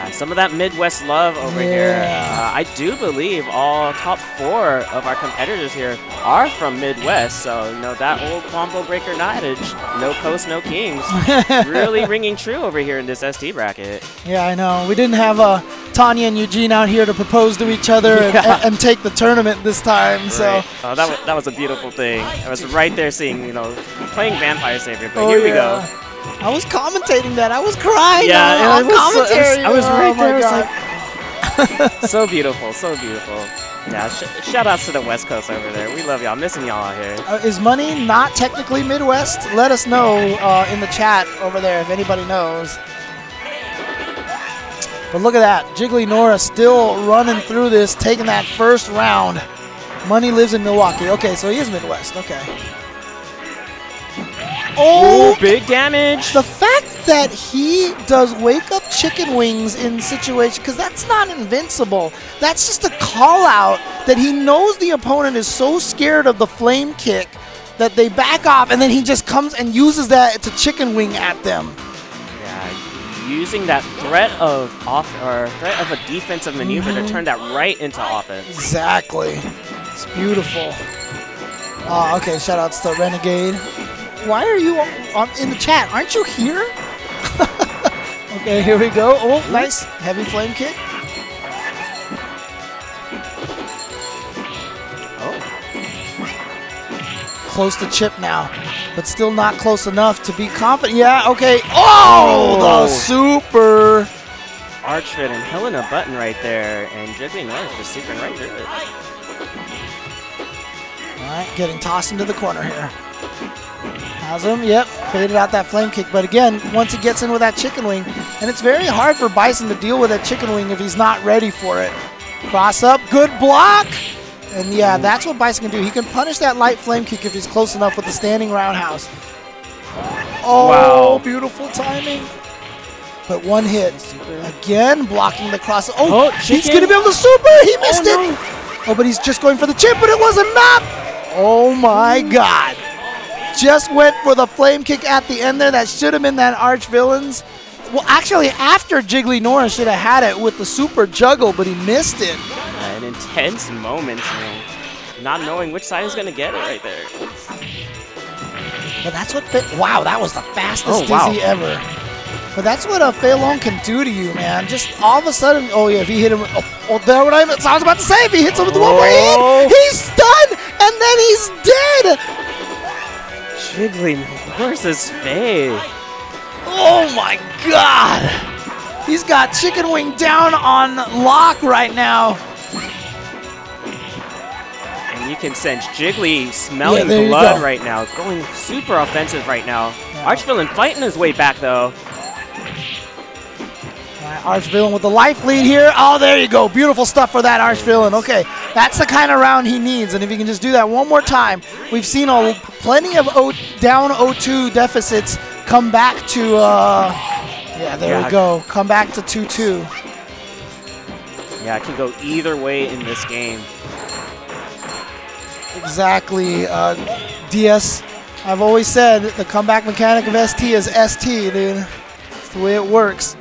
Yeah, some of that Midwest love over here. Uh, I do believe all top four of our competitors here are from Midwest, so you know that old combo breaker adage, no coast, no kings, [LAUGHS] really ringing true over here in this ST bracket. Yeah, I know. We didn't have uh, Tanya and Eugene out here to propose to each other and, Yeah. and take the tournament this time. So, Oh, that, was, that was a beautiful thing. I was right there seeing, you know, playing Vampire Savior, but Oh, here we yeah. go. I was commentating that. I was crying. Yeah, on, it was so- it was- I was Oh right my there, it's God. [LAUGHS] so beautiful, so beautiful. Yeah, sh- shout outs to the West Coast over there. We love y'all. Missing y'all out here. Uh, is money not technically Midwest? Let us know uh, in the chat over there if anybody knows. But look at that. Jiggly Norris still running through this, taking that first round. Money lives in Milwaukee. Okay, so he is Midwest. Okay. Oh, big damage. the fact that he does wake up chicken wings in situations because that's not invincible. That's just a call out that he knows the opponent is so scared of the flame kick that they back off and then he just comes and uses that to chicken wing at them. Yeah, using that threat of off or threat of a defensive maneuver to turn that right into offense. exactly. It's beautiful. Uh, okay shout outs to renegade why are you on, on, in the chat aren't you here [LAUGHS] okay here we go oh nice heavy flame kick Oh. close to chip now, but still not close enough to be confident. Yeah, okay. Oh, Oh. the super. Archfit and Helena button right there, and Jiggly Norris just right through it. All right, getting tossed into the corner here. Has him, yep, baited out that flame kick. But again, once he gets in with that chicken wing, and it's very hard for Bison to deal with that chicken wing if he's not ready for it. Cross up, good block. And yeah, mm-hmm. that's what Bison can do. He can punish that light flame kick if he's close enough with the standing roundhouse. Oh, Wow. beautiful timing. But one hit. Again, blocking the cross. Oh, Oh, he's going to be able to super. He oh, missed no. it. Oh, but he's just going for the chip, but it wasn't enough. Oh my God. Just went for the flame kick at the end there. That should have been that arch villains. Well, actually, after Jiggly Norris should have had it with the super juggle, but he missed it. Uh, an intense moment, know, not knowing which side is going to get it right there. But that's what. Wow, that was the fastest Oh, wow. dizzy ever. But that's what a Fei Long can do to you, man. Just all of a sudden, oh yeah, if he hit him, oh, oh there what I, was- I was about to say, if he hits him with the one Oh. in, he's stunned, and then he's dead. Jiggly Norris's face. Oh my god! He's got Chicken Wing down on lock right now. And you can sense Jiggly smelling you blood right now, going super offensive right now. Archvillain fighting his way back though. Archvillain with the life lead here. Oh, there you go. Beautiful stuff for that Archvillain. Okay, that's the kind of round he needs. And if he can just do that one more time, we've seen a, plenty of o, down 0-2 deficits come back to, uh, yeah, there Yeah. we go. Come back to 2-2. Yeah, it can go either way in this game. Exactly. Uh, DS, I've always said the comeback mechanic of ST is ST, dude. It's the way it works.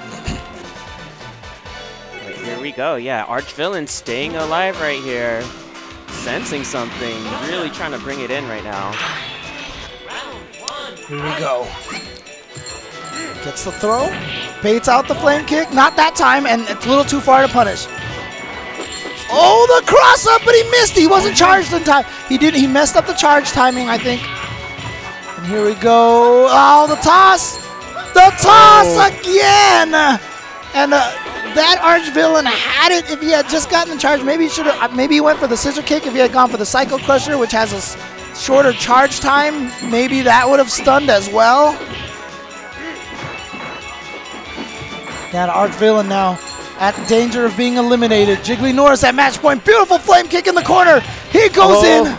But here we go. Yeah, Archvillain staying alive right here. Sensing something, really trying to bring it in right now. Here we go. Gets the throw. Baits out the flame kick. Not that time, and it's a little too far to punish. Oh, the cross up, but he missed. He wasn't charged in time. He did. He messed up the charge timing, I think. And here we go. Oh, the toss. The toss again. And uh, that arch villain had it if he had just gotten the charge. Maybe he should have. Maybe he went for the scissor kick if he had gone for the psycho crusher, which has a shorter charge time. Maybe that would have stunned as well. That arch villain now at danger of being eliminated. Jiggly Norris at match point. Beautiful flame kick in the corner. He goes Oh. in.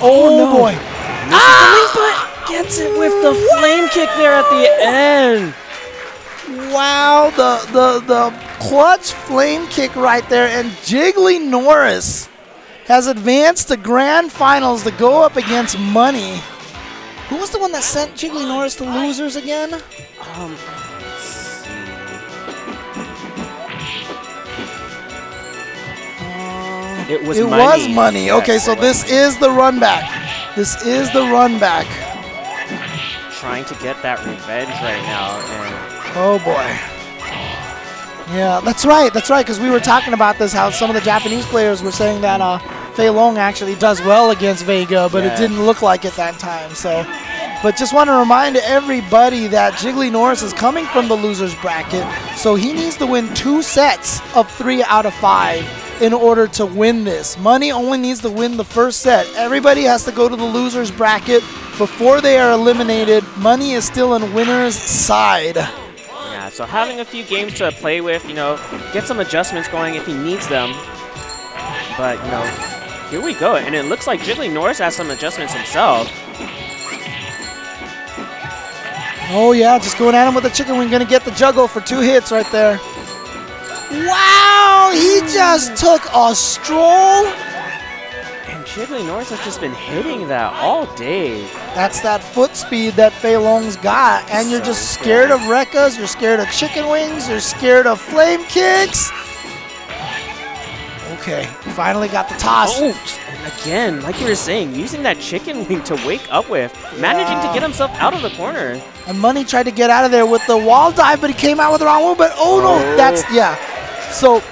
Oh, boy. Ah! But gets it with the flame kick there at the end. Wow, the the the clutch flame kick right there, and Jiggly Norris has advanced to grand finals to go up against Money. Who was the one that sent Jiggly Norris to losers again? Um, let's see. It was it money. was money. Yes, okay, so this was is the run back. This is the run back. trying to get that revenge right now, and Oh boy. Yeah, that's right. That's right. Because we were talking about this, how some of the Japanese players were saying that uh, Fei Long actually does well against Vega, but Yeah. it didn't look like it that time. So, but just want to remind everybody that Jiggly Norris is coming from the losers bracket, so he needs to win two sets of three out of five in order to win this. Money only needs to win the first set. Everybody has to go to the losers bracket before they are eliminated. Money is still in winner's side. Yeah. So having a few games to play with, you know, get some adjustments going if he needs them. But you know, here we go, and it looks like Jiggly Norris has some adjustments himself. Oh yeah, just going at him with the chicken wing. Gonna get the juggle for two hits right there. Wow, he just took a stroll. Jiggly Norris has just been hitting that all day. That's that foot speed that Fei Long's got. And you're just scared of Rekkas, you're scared of chicken wings, you're scared of flame kicks. Okay, finally got the toss. Oh, and again, like you were saying, using that chicken [LAUGHS] wing to wake up with, managing to get himself out of the corner. And Money tried to get out of there with the wall dive, but he came out with the wrong one. But oh no, Oh. that's yeah. So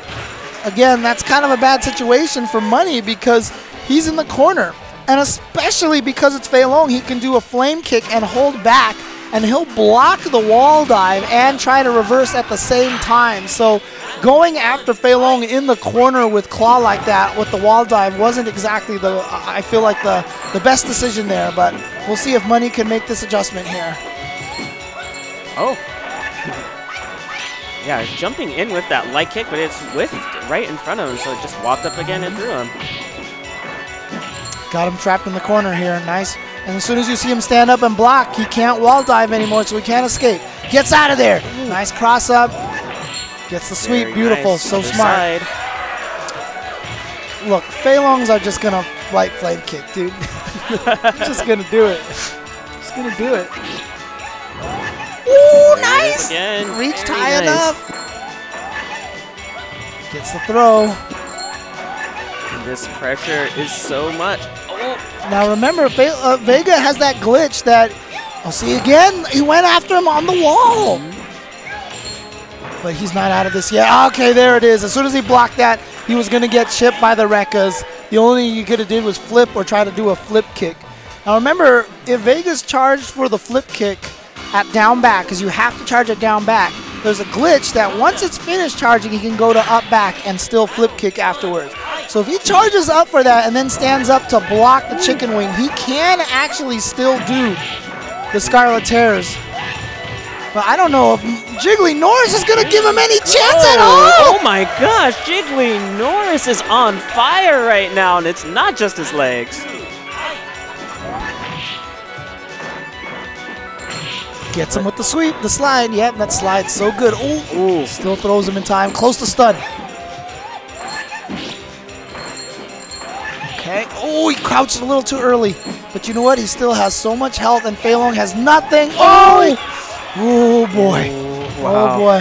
again, that's kind of a bad situation for Money because he's in the corner, and especially because it's Fei Long, he can do a flame kick and hold back, and he'll block the wall dive and try to reverse at the same time. So going after Fei Long in the corner with claw like that with the wall dive wasn't exactly the I feel like the the best decision there. But we'll see if Money can make this adjustment here. Oh. Yeah, jumping in with that light kick, but it's whiffed right in front of him, so it just walked up again and threw him. Got him trapped in the corner here. Nice. And as soon as you see him stand up and block, he can't wall dive anymore, so he can't escape. Gets out of there. Nice cross up. Gets the sweep. Very Beautiful. nice. So Other smart. side. Look, Fei Longs are just gonna light flame kick, dude. [LAUGHS] just gonna do it. Just gonna do it. Ooh, There nice. Again. Reached Very high nice. enough. Gets the throw. This pressure is so much. Oh, Now remember, uh, Vega has that glitch that. I'll see again. He went after him on the wall. But he's not out of this yet. Okay, there it is. As soon as he blocked that, he was going to get chipped by the Rekkas. The only thing he could have did was flip or try to do a flip kick. Now remember, if Vega's charged for the flip kick at down back, because you have to charge it down back, there's a glitch that once it's finished charging, he can go to up back and still flip kick afterwards. So if he charges up for that and then stands up to block the chicken wing, he can actually still do the Scarlet Terrors. But I don't know if Jiggly Norris is going to give him any chance at all. Oh my gosh, Jiggly Norris is on fire right now, and it's not just his legs. Gets him with the sweep, the slide. Yep, that slide's so good. Ooh, still throws him in time. Close to stun. Okay. Oh, he crouched a little too early. But you know what? He still has so much health, and Fei Long has nothing. Oh! Oh, boy. wow. Oh, boy.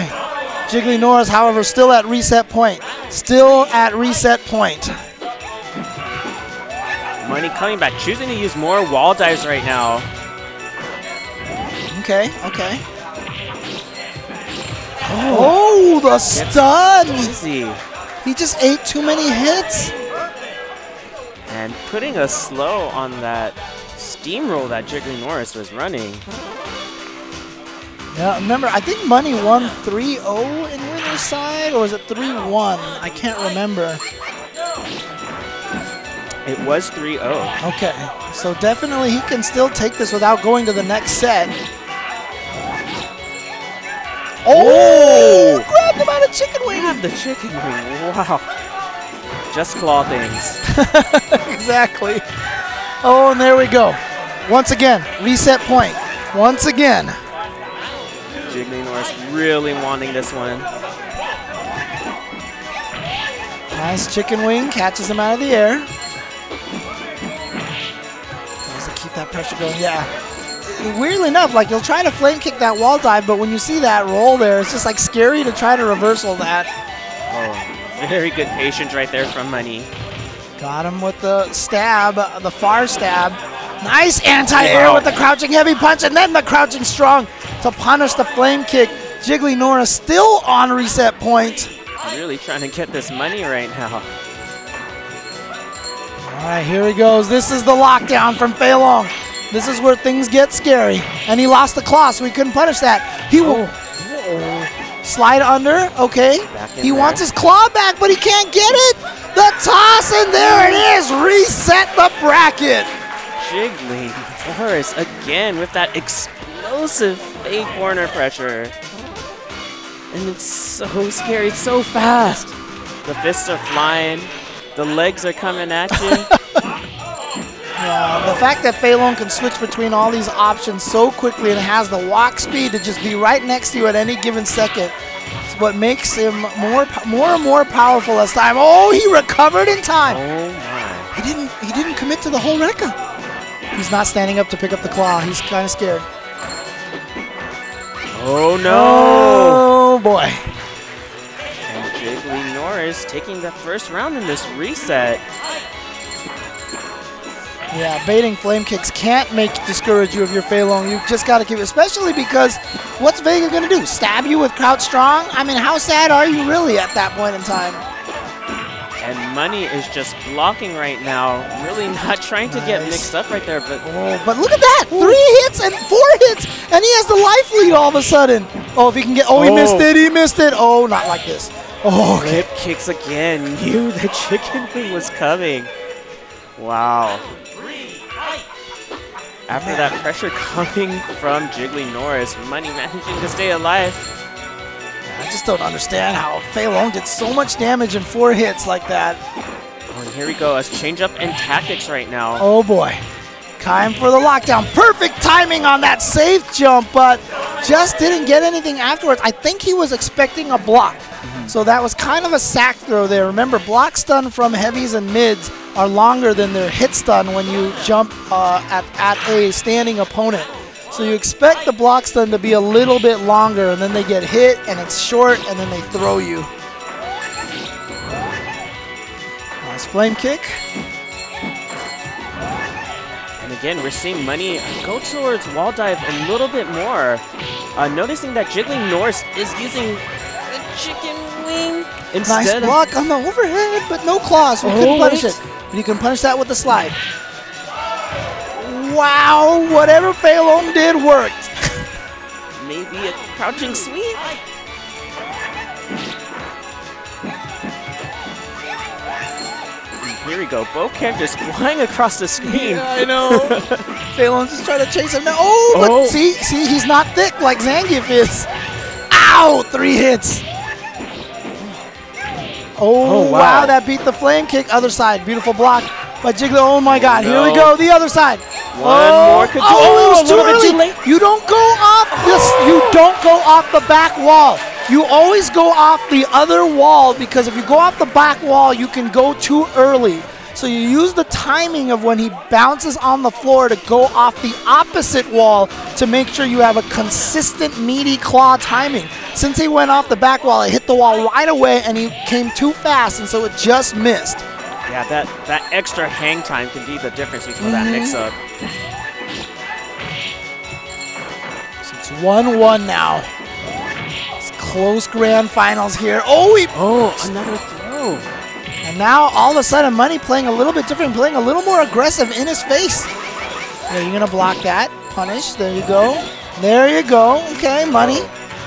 Jiggly Norris, however, still at reset point. Still at reset point. Money coming back, choosing to use more wall dives right now. Okay, okay. Oh, oh the stun! Easy. He just ate too many hits. And putting a slow on that steamroll that Jiggly Norris was running. Yeah, remember, I think Money won 3-0 in winner's side, or was it 3-1? I can't remember. It was oh. 3-0. Okay, so definitely he can still take this without going to the next set. Oh! Grabbed him out of chicken wing! Grab the chicken wing. Wow. Just claw things. [LAUGHS] exactly. Oh, and there we go. Once again, reset point. Once again. Jiggly Norris really wanting this one. Nice chicken wing, catches him out of the air. Tries to keep that pressure going. Yeah. Weirdly enough, like you'll try to flame kick that wall dive, but when you see that roll there, it's just like scary to try to reversal that. Oh, very good patience right there from Money. Got him with the stab, the far stab. Nice anti-air with the crouching heavy punch, and then the crouching strong to punish the flame kick. Jiggly Norris still on reset point. Really trying to get this money right now. All right, here he goes. This is the lockdown from Fei Long. This is where things get scary. And he lost the claw, so he couldn't punish that. He will oh. slide under. Okay. He there. wants his claw back, but he can't get it. The toss, and there it is. Reset the bracket. Jiggly Norris again with that explosive fake corner pressure. And it's so scary, it's so fast. The fists are flying, the legs are coming at you. [LAUGHS] Yeah, the fact that Long can switch between all these options so quickly and has the walk speed to just be right next to you at any given second is what makes him more, more and more powerful as time. Oh, he recovered in time. oh my. He didn't. He didn't commit to the whole Rekka. He's not standing up to pick up the claw. He's kind of scared. Oh no! Oh boy. And Jiggly Norris taking the first round in this reset. Yeah, baiting flame kicks can't make discourage you of your Fei Long. You just got to keep, especially because what's Vega gonna do? Stab you with crouch strong? I mean, how sad are you really at that point in time? And Money is just blocking right now, really not trying to get mixed up right there, but Oh, but look at that! Three hits and four hits, and he has the life lead all of a sudden. Oh, if he can get, oh, he Oh. missed it. He missed it. Oh, not like this. Oh, okay. Lip kicks again. [LAUGHS] Knew the chicken wing was coming. Wow. After that pressure coming from Jiggly Norris, Money managing to stay alive. I just don't understand how Fei Long did so much damage in four hits like that. Oh, and here we go. Let's change up in tactics right now. Oh boy. Time for the lockdown. Perfect timing on that safe jump, but just didn't get anything afterwards. I think he was expecting a block. Mm-hmm. So that was kind of a sack throw there. Remember, block stun from heavies and mids are longer than their hit stun when you jump uh, at, at a standing opponent. So you expect the block stun to be a little bit longer, and then they get hit, and it's short, and then they throw you. Nice flame kick. And again, we're seeing Money go towards wall dive a little bit more. Uh, noticing that Jiggly Norris is using the chicken wing instead of block on the overhead, but no claws. We Oh, couldn't punish wait. it. But you can punish that with the slide. Wow, whatever Fei Long did worked. maybe a crouching sweep. Here we go. Both characters flying across the screen. Yeah, I know. [LAUGHS] Fei Long just trying to chase him now. Oh, but Oh. see, see, he's not thick like Zangief is. Ow, three hits. Oh, Oh, wow. wow. that beat the flame kick. Other side, beautiful block by Jiggly. Oh my God, oh, here we go, the other side. One oh, more could Oh, oh, it was oh, too early. too late. You don't go off this. You don't go off the back wall. You always go off the other wall because if you go off the back wall, you can go too early. So you use the timing of when he bounces on the floor to go off the opposite wall to make sure you have a consistent meaty claw timing. Since he went off the back wall, it hit the wall right away and he came too fast and so it just missed. Yeah, that, that extra hang time can be the difference between that Mm-hmm. mix-up. So it's 1-1 now. It's close grand finals here. Oh, he Oh, another throw. And now all of a sudden, Money playing a little bit different, playing a little more aggressive in his face. Yeah, you're gonna block that. Punish. There you go. There you go. Okay, Money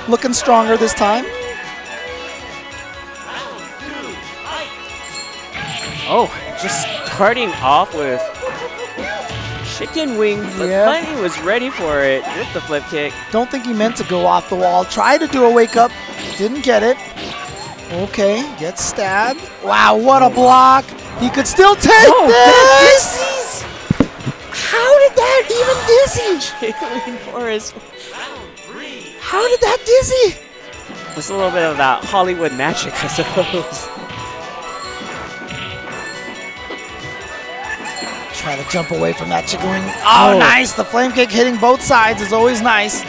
looking stronger this time. Oh, just starting off with chicken wing, but Yep. Money was ready for it with the flip kick. Don't think he meant to go off the wall. Tried to do a wake up, didn't get it. Okay, gets stabbed. Wow, what a block! He could still take Oh, that this. How did that even dizzy? [LAUGHS] Jiggly Norris. How did that dizzy? It's a little bit of that Hollywood magic, I suppose. Try to jump away from that chicken wing. Oh, Oh. nice. The flame kick hitting both sides is always nice.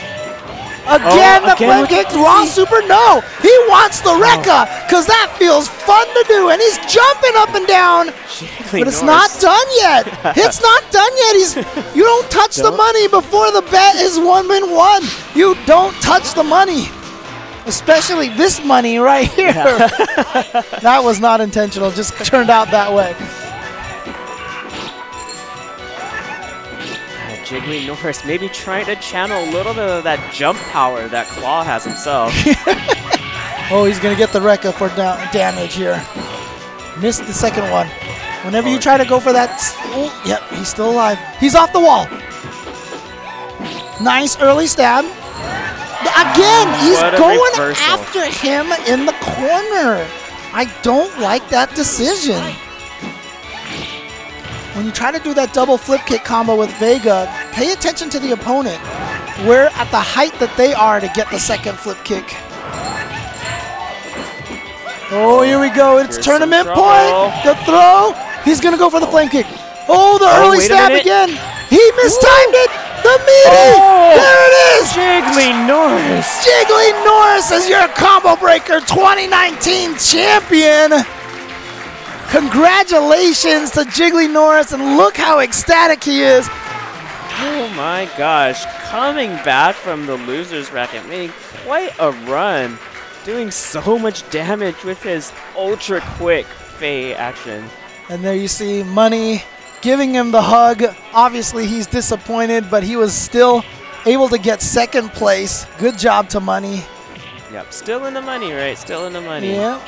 Oh, again, the again kick. Raw super. No, he wants the Rekka because that feels fun to do. And he's jumping up and down, Jiggly but it's Norris. not done yet. it's [LAUGHS] not done yet. He's. You don't touch the Don't. money before the bet is one win one. You don't touch the money. Especially this money right [LAUGHS] here. that was not intentional, just turned out that way. Jiggly Norris maybe trying to channel a little bit of that jump power that Claw has himself. [LAUGHS] Oh, he's going to get the Rekka for da- damage here. Missed the second one. Whenever you oh, try to go for that. Oh, yep, he's still alive. He's off the wall. Nice early stab. Again, ah, he's going reversal. after him in the corner. I don't like that decision. When you try to do that double flip kick combo with Vega, pay attention to the opponent. Where at the height that they are to get the second flip kick. Oh, here we go. It's Here's tournament point. The throw. He's going to go for the flame kick. Oh, the Oh, early stab again. He mistimed it. The meaty. Oh. There it is. Jiggly Norris! Jiggly Norris is your Combo Breaker 2019 champion. Congratulations to Jiggly Norris, and look how ecstatic he is. Oh my gosh, coming back from the loser's bracket, making quite a run, doing so much damage with his ultra quick Fei action. And there you see Money giving him the hug. Obviously, he's disappointed, but he was still able to get second place. Good job to Money. Yep, still in the money, right? Still in the money. Yeah.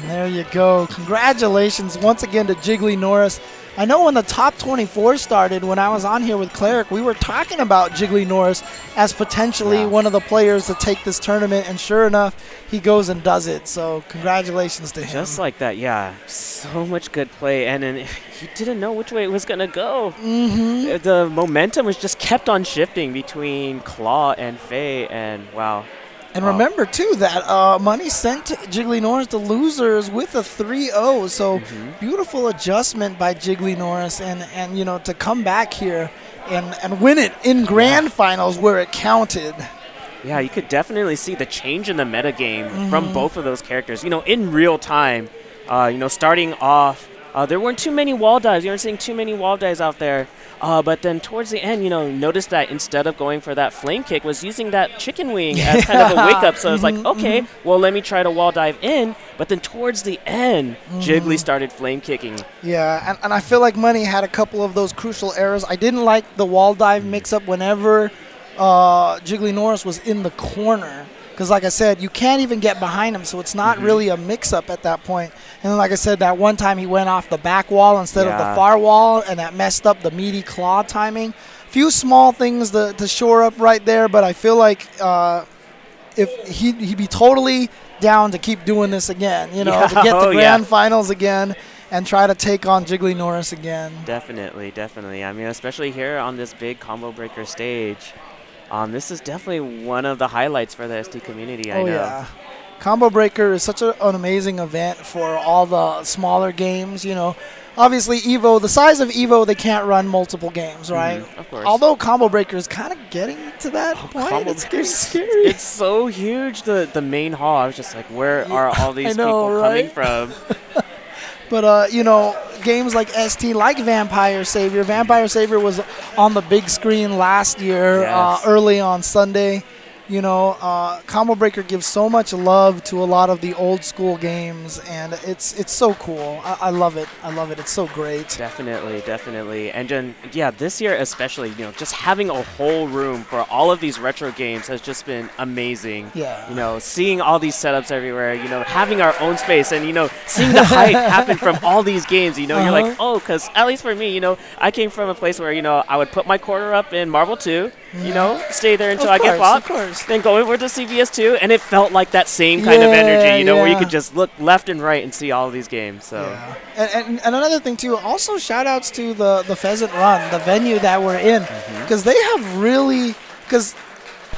And there you go. Congratulations once again to Jiggly Norris. I know when the top 24 started, when I was on here with Cleric, we were talking about Jiggly Norris as potentially Yeah. one of the players to take this tournament, and sure enough, he goes and does it. So congratulations to him. Just like that, yeah. So much good play, and then he didn't know which way it was gonna go. mm-hmm. Uh, The momentum was just kept on shifting between Claw and Fei, and wow. And remember too that uh, Money sent Jiggly Norris the losers with a 3-0. So Mm-hmm. beautiful adjustment by Jiggly Norris, and and you know to come back here and and win it in grand finals where it counted. Yeah, you could definitely see the change in the metagame Mm-hmm. from both of those characters. You know, in real time, uh, you know, starting off Uh, there weren't too many wall dives. You weren't seeing too many wall dives out there. Uh, but then towards the end, you know, notice that instead of going for that flame kick, was using that chicken wing as kind of a [LAUGHS] wake up. So I was like, okay, well, let me try to wall dive in. But then towards the end, Jiggly started flame kicking. Yeah, and, and I feel like Money had a couple of those crucial errors. I didn't like the wall dive mix up whenever uh, Jiggly Norris was in the corner. Because, like I said, you can't even get behind him, so it's not Mm-hmm. really a mix up at that point. And then, like I said, that one time he went off the back wall instead of the far wall, and that messed up the meaty claw timing. Few small things to, to shore up right there, but I feel like uh, if he, he'd be totally down to keep doing this again, you know, Yeah. to get [LAUGHS] the Oh, yeah. grand finals again and try to take on Jiggly Norris again. Definitely, definitely. I mean, especially here on this big combo breaker stage. Um, this is definitely one of the highlights for the ST community. I oh know. yeah. Combo Breaker is such a, an amazing event for all the smaller games, you know. Obviously, Evo, the size of Evo, they can't run multiple games, right? Mhm, of course. Although Combo Breaker is kind of getting to that point. Combo it's Breaker's- scary. It's so huge. The the main hall. I was just like, where [LAUGHS] are all these know, people right? coming from? [LAUGHS] But uh, you know, games like ST, like Vampire Savior. Vampire Savior was on the big screen last year, uh, early on Sunday. You know, uh, Combo Breaker gives so much love to a lot of the old school games, and it's it's so cool. I, I love it. I love it. It's so great. Definitely, definitely. And then, yeah, this year especially, you know, just having a whole room for all of these retro games has just been amazing. Yeah. You know, seeing all these setups everywhere, you know, having our own space and, you know, seeing the hype [LAUGHS] happen from all these games, you know, you're like, Uh-huh. oh, because at least for me, you know, I came from a place where, you know, I would put my quarter up in Marvel 2, you know, stay there until Of I get course, bought. of course. Then go over to CVS 2, and it felt like that same kind of energy, you know, where you could just look left and right and see all of these games. So, Yeah. And, and, and another thing too, also shout outs to the, the Pheasant Run, the venue that we're in, Mm-hmm. because they have really, because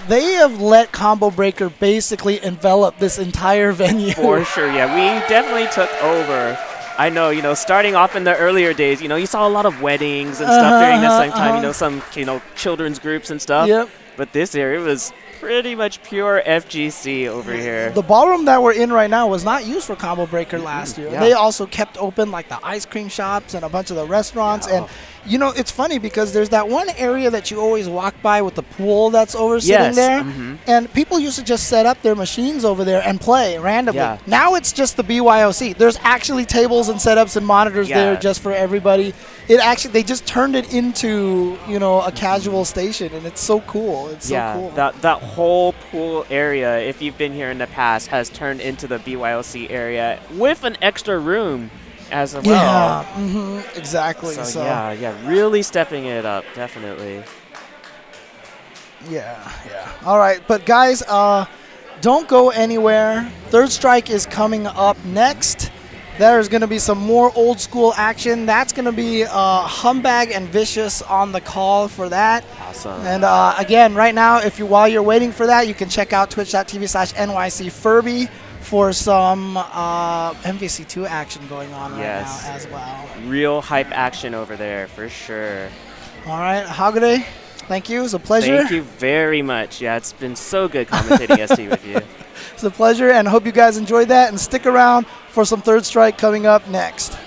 they have let Combo Breaker basically envelop this entire [LAUGHS] venue. For sure, yeah. We definitely took over. I know, you know, starting off in the earlier days, you know, you saw a lot of weddings and stuff Uh-huh, during this same uh-huh, time, you uh-huh. know, some, you know, children's groups and stuff. Yep. But this year, it was pretty much pure FGC over here. The ballroom that we're in right now was not used for Combo Breaker last year. Yeah. They also kept open like the ice cream shops and a bunch of the restaurants. And you know, it's funny because there's that one area that you always walk by with the pool that's over sitting Yes, there, mhm. and people used to just set up their machines over there and play randomly. Yeah. Now it's just the BYOC. There's actually tables and setups and monitors there just for everybody. It actually they just turned it into you know a casual station, and it's so cool. It's yeah, so cool. that that whole pool area, if you've been here in the past, has turned into the BYOC area with an extra room as well. yeah, hmm exactly. So, so yeah, yeah, really stepping it up, definitely. Yeah, yeah. All right, but guys, uh, don't go anywhere. Third Strike is coming up next. There's going to be some more old school action. That's going to be uh, Humbag and Vicious on the call for that. Awesome. And uh, again, right now, if you while you're waiting for that, you can check out twitch.tv slash NYC Furby for some uh, MVC2 action going on right now as well. Real hype action over there for sure. All right, Hagade, thank you. It's a pleasure. Thank you very much. Yeah, it's been so good commentating ST with you. [LAUGHS] It's a pleasure, and I hope you guys enjoyed that. And stick around for some Third Strike coming up next.